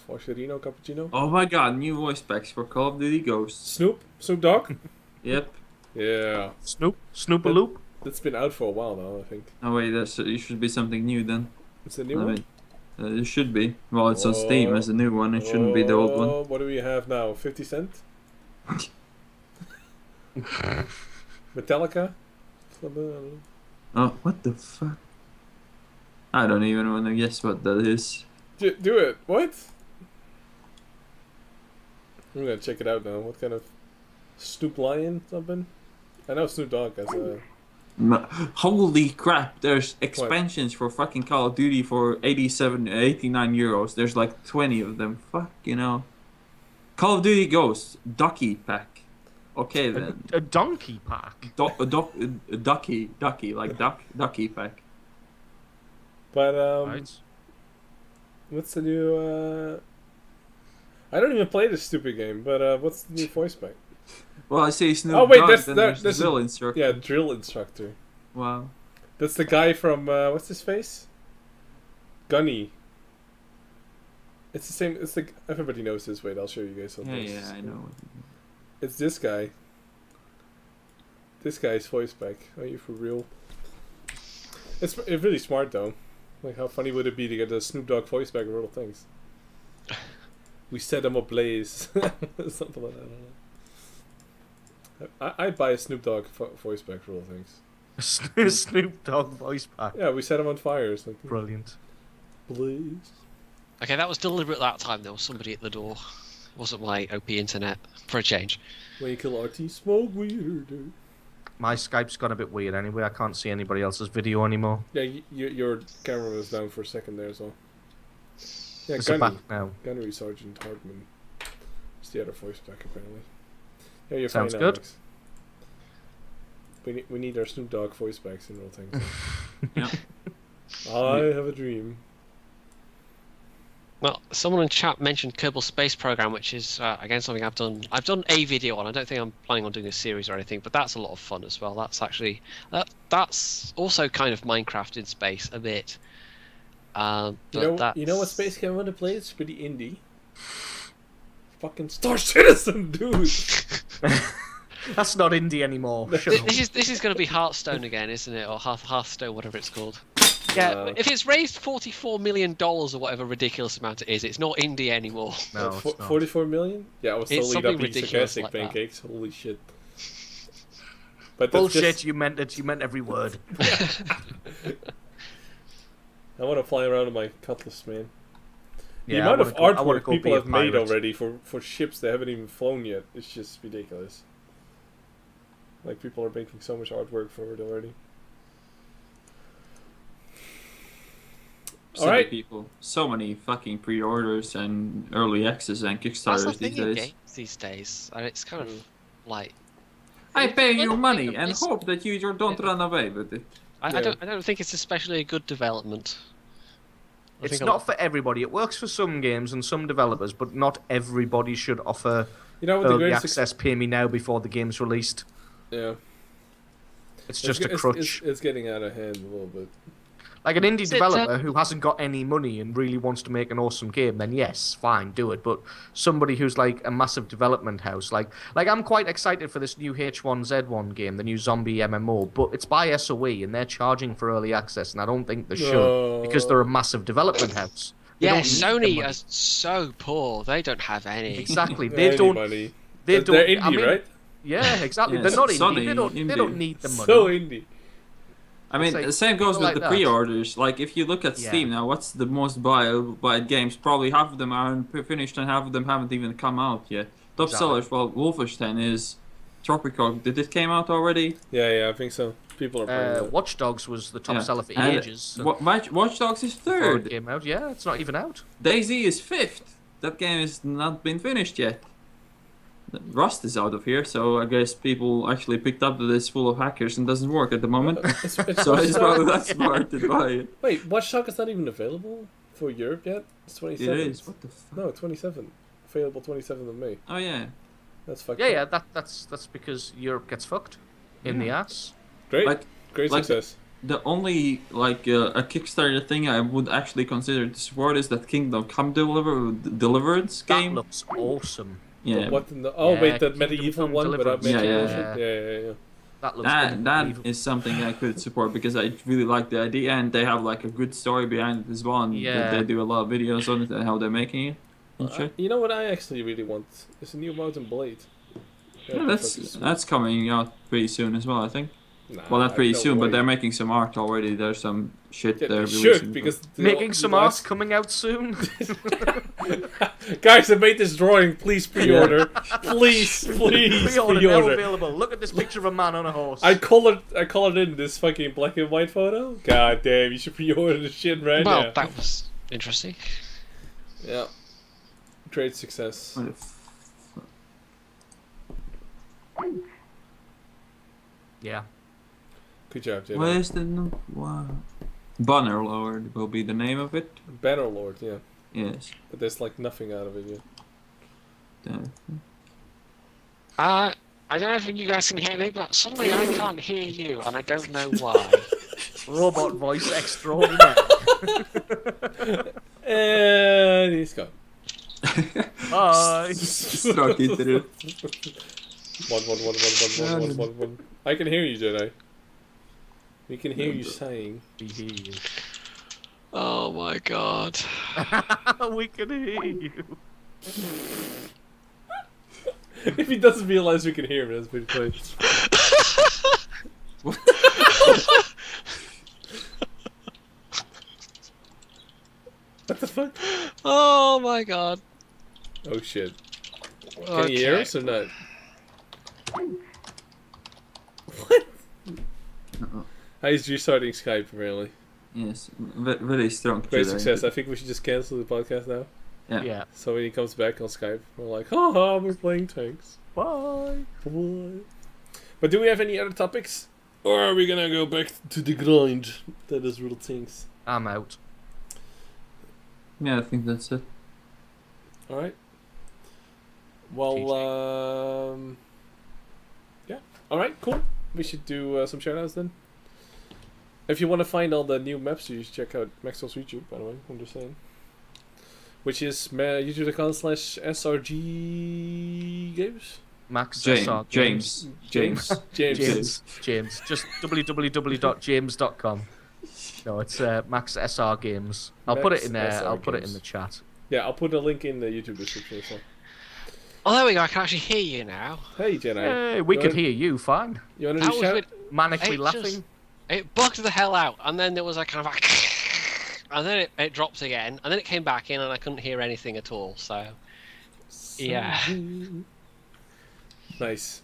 S1: Forcerino, cappuccino.
S3: Oh my god, new voice packs for Call of Duty Ghosts.
S1: Snoop, Snoop Dogg. <laughs>
S3: Yep.
S1: yeah,
S4: Snoop, Snoop a loop.
S1: that's been out for a while now. I think
S3: Oh wait, that's it should be something new then.
S1: it's a new
S3: I
S1: one.
S3: mean, uh, it should be. Well, it's on Steam as a new one. It shouldn't be the old one.
S1: Oh, What do we have now? Fifty Cent. <laughs> Metallica.
S3: Oh, what the fuck? I don't even want to guess what that is.
S1: D- do it. What? I'm gonna check it out now. What kind of Snoop Lion something? I know Snoop Dogg has a.
S3: M- Holy crap! There's expansions for fucking Call of Duty for 87, 89 euros. There's like 20 of them. Fuck, you know. Call of Duty Ghosts Ducky pack. Okay then.
S4: a donkey pack.
S3: Do- a doc- a ducky, ducky, like duck, ducky pack.
S1: But um,
S4: right.
S1: what's the new? uh... I don't even play this stupid game. But uh, what's the new voice pack?
S3: Well, I see Snoop
S1: Oh, wait,
S3: Dogg,
S1: that's-
S3: then
S1: that-
S3: there's
S1: that's
S3: the drill instructor.
S1: Yeah, drill instructor.
S3: Wow.
S1: That's the guy from uh, what's his face? Gunny. It's the same. It's the everybody knows this. Wait, I'll show you guys
S3: Yeah,
S1: something.
S3: yeah, I know.
S1: It's this guy. This guy's voice back. Are you for real? It's, it's really smart though. Like, how funny would it be to get a Snoop Dogg voice back of Little Things? We set him ablaze. <laughs> Something like that. I don't know. I, I'd buy a Snoop Dogg vo- voice back for all Things. <laughs>
S4: Snoop Dogg voice pack.
S1: Yeah, we set him on fire or something.
S4: Brilliant.
S1: Blaze.
S2: Okay, that was deliberate that time. There was somebody at the door. It wasn't my OP internet for a change.
S1: When you kill arty, smoke weed or do.
S4: My Skype's gone a bit weird anyway. I can't see anybody else's video anymore.
S1: Yeah, y- y- your camera was down for a second there as well. Yeah,
S4: Is it back now?
S1: Gunnery Sergeant Hartman. It's the other voice back apparently. Yeah, you're
S4: Sounds
S1: fine,
S4: good.
S1: Alex. We need, we need our Snoop Dogg voice backs in real things. <laughs>
S3: Yeah.
S1: I have a dream.
S2: Well, someone in chat mentioned Kerbal Space Program, which is uh, again something I've done. I've done a video on. I don't think I'm planning on doing a series or anything, but that's a lot of fun as well. That's actually that that's also kind of Minecraft in space a bit. Um,
S1: You
S2: but
S1: know, you know what space game I want to play? It's pretty indie. Fucking Star Citizen, dude. <laughs>
S4: That's not indie anymore. <laughs>
S2: This, this is this is going to be Hearthstone again, isn't it? Or Hearth Hearthstone, whatever it's called. Yeah,
S1: Uh,
S2: if it's raised forty-four million dollars or whatever ridiculous amount it is, it's not indie anymore.
S4: No,
S1: What,
S4: it's not.
S1: 44 million? Yeah, I was
S2: It's
S1: totally
S2: something
S1: not
S2: ridiculous
S1: sarcastic,
S2: like that.
S1: pancakes. Holy shit. But
S4: Bullshit.
S1: just-
S4: You meant it. You meant every word. <laughs>
S1: I want to fly around in my Cutlass, man. The
S4: Yeah, I
S1: amount of
S4: go-
S1: artwork people have made
S4: pirate.
S1: already for, for ships they haven't even flown yet is just ridiculous. Like, people are making so much artwork for it already.
S3: Silly
S1: Alright.
S3: people. So many fucking pre-orders and early access and
S2: That's the
S3: Kickstarters these days.
S2: games these days. And it's kind of
S1: Mm.
S2: like
S3: I pay you money and hope that you don't run away with it.
S2: I,
S1: Yeah.
S2: I don't I don't think it's especially a good development. I
S4: It's
S2: think a
S4: not for everybody. It works for some games and some developers, but not everybody should offer
S1: You know what the
S4: early
S1: greatest...
S4: access. Pay me now before the game's released.
S1: Yeah.
S4: It's just
S1: it's,
S4: a
S1: it's-
S4: crutch.
S1: It's, it's getting out of hand a little bit.
S4: Like an indie
S2: Is it, uh,
S4: developer who hasn't got any money and really wants to make an awesome game, then yes, fine, do it. But somebody who's like a massive development house, like like I'm quite excited for this new H1Z1 game, the new zombie MMO, but it's by SOE and they're charging for early access, and I don't think they should because they're a massive development house. They
S2: Yeah,
S4: don't need the
S2: Sony
S4: money.
S2: are so poor. They don't have any.
S4: Exactly. They don't
S1: Anybody.
S4: They
S1: They're
S4: don't.
S1: indie,
S4: I mean,
S1: right?
S4: Yeah, exactly.
S3: Yeah,
S4: They're not
S3: Sony,
S4: indie. They don't. They don't need the money.
S1: So indie.
S3: I mean,
S4: like-
S3: the same goes with
S4: like
S3: the
S4: that.
S3: pre-orders. Like, if you look at
S4: Yeah.
S3: Steam now, what's the most buy buy games? Probably half of them aren't finished, and half of them haven't even come out yet. Top
S4: Exactly.
S3: sellers, well, Wolfenstein is. Tropico, did it came out already?
S1: Yeah, yeah, I think so. People are playing
S4: Uh,
S1: that.
S4: Watch Dogs was the top
S3: Yeah.
S4: seller for
S3: And
S4: ages.
S3: Wa- Watch, Watch Dogs is
S4: before it
S3: third.
S4: came out. Yeah, it's not even out.
S3: DayZ is fifth. That game has not been finished yet. Rust is out of here, so I guess people actually picked up that it's full of hackers and doesn't work at the moment.
S1: It's, it's <laughs>
S3: so
S1: Watch
S3: it's
S1: Dogs-
S3: probably not <laughs> smart to buy it.
S1: Wait, Watch Dogs is not even available for Europe yet? It's
S3: It
S1: 27.
S3: is. What the fuck?
S1: No, 27. Available 27th of May.
S3: Oh yeah.
S1: That's fucked
S4: Yeah,
S1: up.
S4: yeah. That that's that's because Europe gets fucked in the ass.
S1: Great.
S3: Like
S1: Great
S3: like-
S1: success.
S3: the only like uh, a Kickstarter thing I would actually consider to support is that Kingdom Come Deliver Deliverance
S4: That
S3: game.
S4: looks awesome.
S3: Yeah,
S1: What in the, oh,
S4: Yeah,
S1: wait, that
S4: Kingdom
S1: medieval
S4: Come
S1: one without
S4: Deliverance.
S1: making
S3: Yeah,
S1: bullshit?
S4: yeah.
S1: Yeah, yeah, yeah.
S4: That looks
S3: that that
S4: unbelievable.
S3: is something I could support because I really like the idea and they have like a good story behind it as well. And they-
S4: Yeah.
S3: they do a lot of videos on it and how they're making it.
S1: Uh,
S3: shit.
S1: you know what I actually really want? It's a new Mount and Blade.
S3: Yeah, that's that's coming out pretty soon as well. I think.
S1: Nah,
S3: Well, not pretty
S1: don't
S3: soon, but they're making some art already. There's some shit
S1: Yeah,
S3: they're
S1: they
S3: releasing.
S1: should, because the-
S4: Making
S1: the
S4: some
S1: last-
S4: art coming out soon. <laughs>
S1: Guys, I made this drawing. Please <laughs> pre-order. please, <laughs> please
S4: Pre-order now
S1: pre-order.
S4: available. Look at this picture of a man on a horse.
S1: I colored, I colored in this fucking black and white photo. God damn, you should pre-order this shit right
S2: well,
S1: now.
S2: that was interesting.
S1: Yeah. Great success.
S3: What the f-
S4: yeah.
S1: Good job, Jedi.
S3: What is the no- wow. Bannerlord will be the name of it.
S1: Bannerlord, yeah.
S3: Yes.
S1: But there's like nothing out of it yet.
S3: The-
S2: Uh, I don't know if you guys can hear me, but suddenly I can't hear you, and I don't know why. <laughs>
S4: Robot voice extraordinaire. <laughs>
S1: And he's gone. <laughs>
S4: Bye.
S3: Struck into the
S1: One, one, one, one, one, one, one, one, one. I can hear you, Jedi. We can hear you saying.
S4: We hear you.
S2: Oh my god. <laughs>
S4: we can hear you. <laughs>
S1: if he doesn't realize we can hear him, that's pretty funny. <laughs> what the fuck?
S2: Oh my god.
S1: Oh shit. Can you hear us or not? What?
S3: Uh-oh.
S1: Ah, He's restarting Skype, apparently.
S3: Yes, ve- very strong.
S1: Great
S3: Jedi.
S1: success. I think we should just cancel the podcast now.
S3: Yeah.
S4: Yeah.
S1: So when he comes back on Skype, we're like, haha, we're playing tanks.
S4: Bye.
S1: Bye. But do we have any other topics? Or are we gonna go back to the grind? That is real things.
S4: I'm out.
S3: Yeah, I think that's it.
S1: Alright. Well, um. Yeah. Alright, cool. We should do uh, some shoutouts then. If you want to find all the new maps, you should check out Maxwell's YouTube, by the way. I'm just saying. Which is youtube.com slash SRG games?
S4: Max
S3: James.
S4: SR
S3: James. <laughs> James.
S1: James.
S4: James. James. Just www.james.com. No, it's uh, Max SR Games. I'll put it in there.
S1: SR
S4: I'll put it in the chat.
S1: Yeah, I'll put a link in the YouTube description as well.
S2: Oh, there we go. I can actually hear you now.
S1: Hey, Jedi.
S4: Hey, we
S1: You
S4: can
S1: wanna-
S4: hear you fine.
S1: You want to do shout?
S2: weird.
S4: Manically laughing.
S2: just- It bugged the hell out, and then there was a kind of like, <laughs> and then it, it dropped again, and then it came back in, and I couldn't hear anything at all. So Yeah. <laughs>
S1: Nice.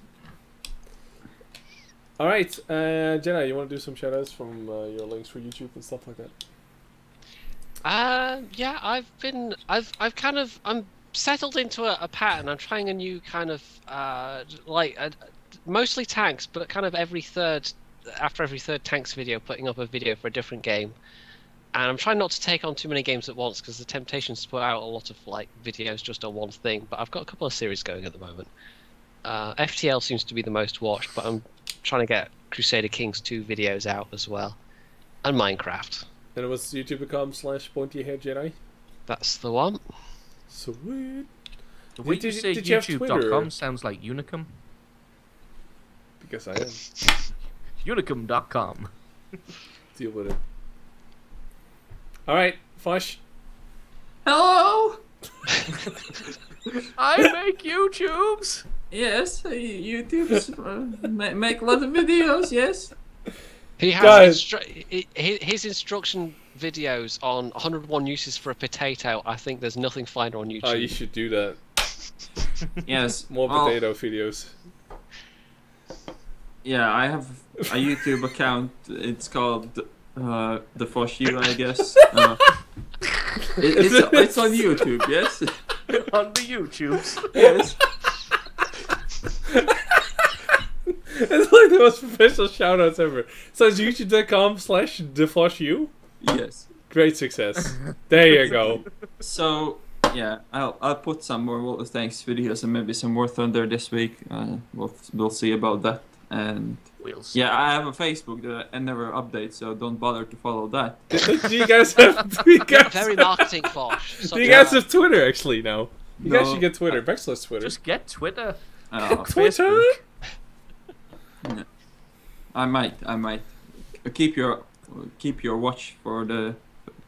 S1: All right, uh, Jenna, you want to do some shoutouts from uh, your links for YouTube and stuff like that?
S2: Uh, yeah, I've been, I've, I've kind of, I'm settled into a, a pattern. I'm trying a new kind of, uh, like, uh, mostly tanks, but kind of every third, after every third tanks video, putting up a video for a different game. And I'm trying not to take on too many games at once because the temptation is to put out a lot of like videos just on one thing. But I've got a couple of series going at the moment. Uh, FTL seems to be the most watched, but I'm trying to get Crusader Kings 2 videos out as well, and Minecraft.
S1: And it was youtube.com slash pointyhaired Jedi.
S2: That's the one.
S1: Sweet.
S4: The way
S1: Did-
S4: you
S1: did-
S4: say
S1: did you have Twitter?
S4: youtube.com sounds like Unicum.
S1: Because I am.
S4: Unicum.com. <laughs>
S1: Deal with it. All right, Foch.
S3: Hello. <laughs>
S4: I make YouTubes.
S3: Yes, YouTube's uh, ma- make a lot of videos. Yes.
S2: He has
S1: Guys.
S2: instru- hi- hi- his instruction videos on 101 uses for a potato. I think there's nothing finer on YouTube.
S1: Oh, you should do that.
S3: Yes.
S1: More
S3: well,
S1: potato videos.
S3: Yeah, I have a YouTube account. It's called uh, the Foch I guess. <laughs> Uh, it, it's, it's on YouTube. Yes. <laughs>
S4: on the YouTubes.
S3: Yes. <laughs>
S1: It's like the most professional shoutouts ever. So it's youtube.com slash thefochyou.
S3: Yes.
S1: Great success. There you go.
S3: So yeah, I'll I'll put some more World of Tanks videos and maybe some more Thunder this week. Uh, we'll we'll see about that. And
S4: We'll
S3: yeah, I have a Facebook that I never update, so don't bother to follow that. <laughs>
S1: do you guys have do you guys
S2: Very
S1: have,
S2: marketing Foch. <laughs>
S1: do you guys have Twitter actually now? You guys should get Twitter. Bex has Twitter.
S4: Just get Twitter.
S3: Uh,
S1: Twitter?
S4: Facebook.
S3: I might, I might keep your keep your watch for the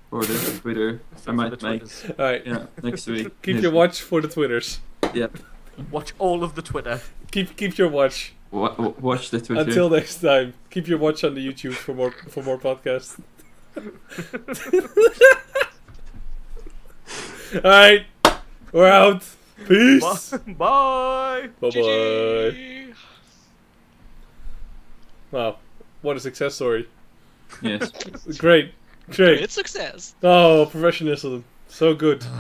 S3: for the Twitter. I might
S4: the
S3: make
S1: Alright.
S3: yeah next <laughs> week.
S1: Keep your watch for the Twitters.
S3: Yeah,
S4: Watch all of the Twitter.
S1: Keep keep your watch.
S3: Wa- wa- watch the Twitter.
S1: Until next time. Keep your watch on the YouTube for more for more podcasts. <laughs> Alright. We're out. Peace.
S4: Bye. Bye.
S1: Bye bye. Wow. What a success story.
S3: yes. <laughs>
S1: Great. Great.
S2: Great success.
S1: Oh, professionalism. So good. <sighs> <sighs>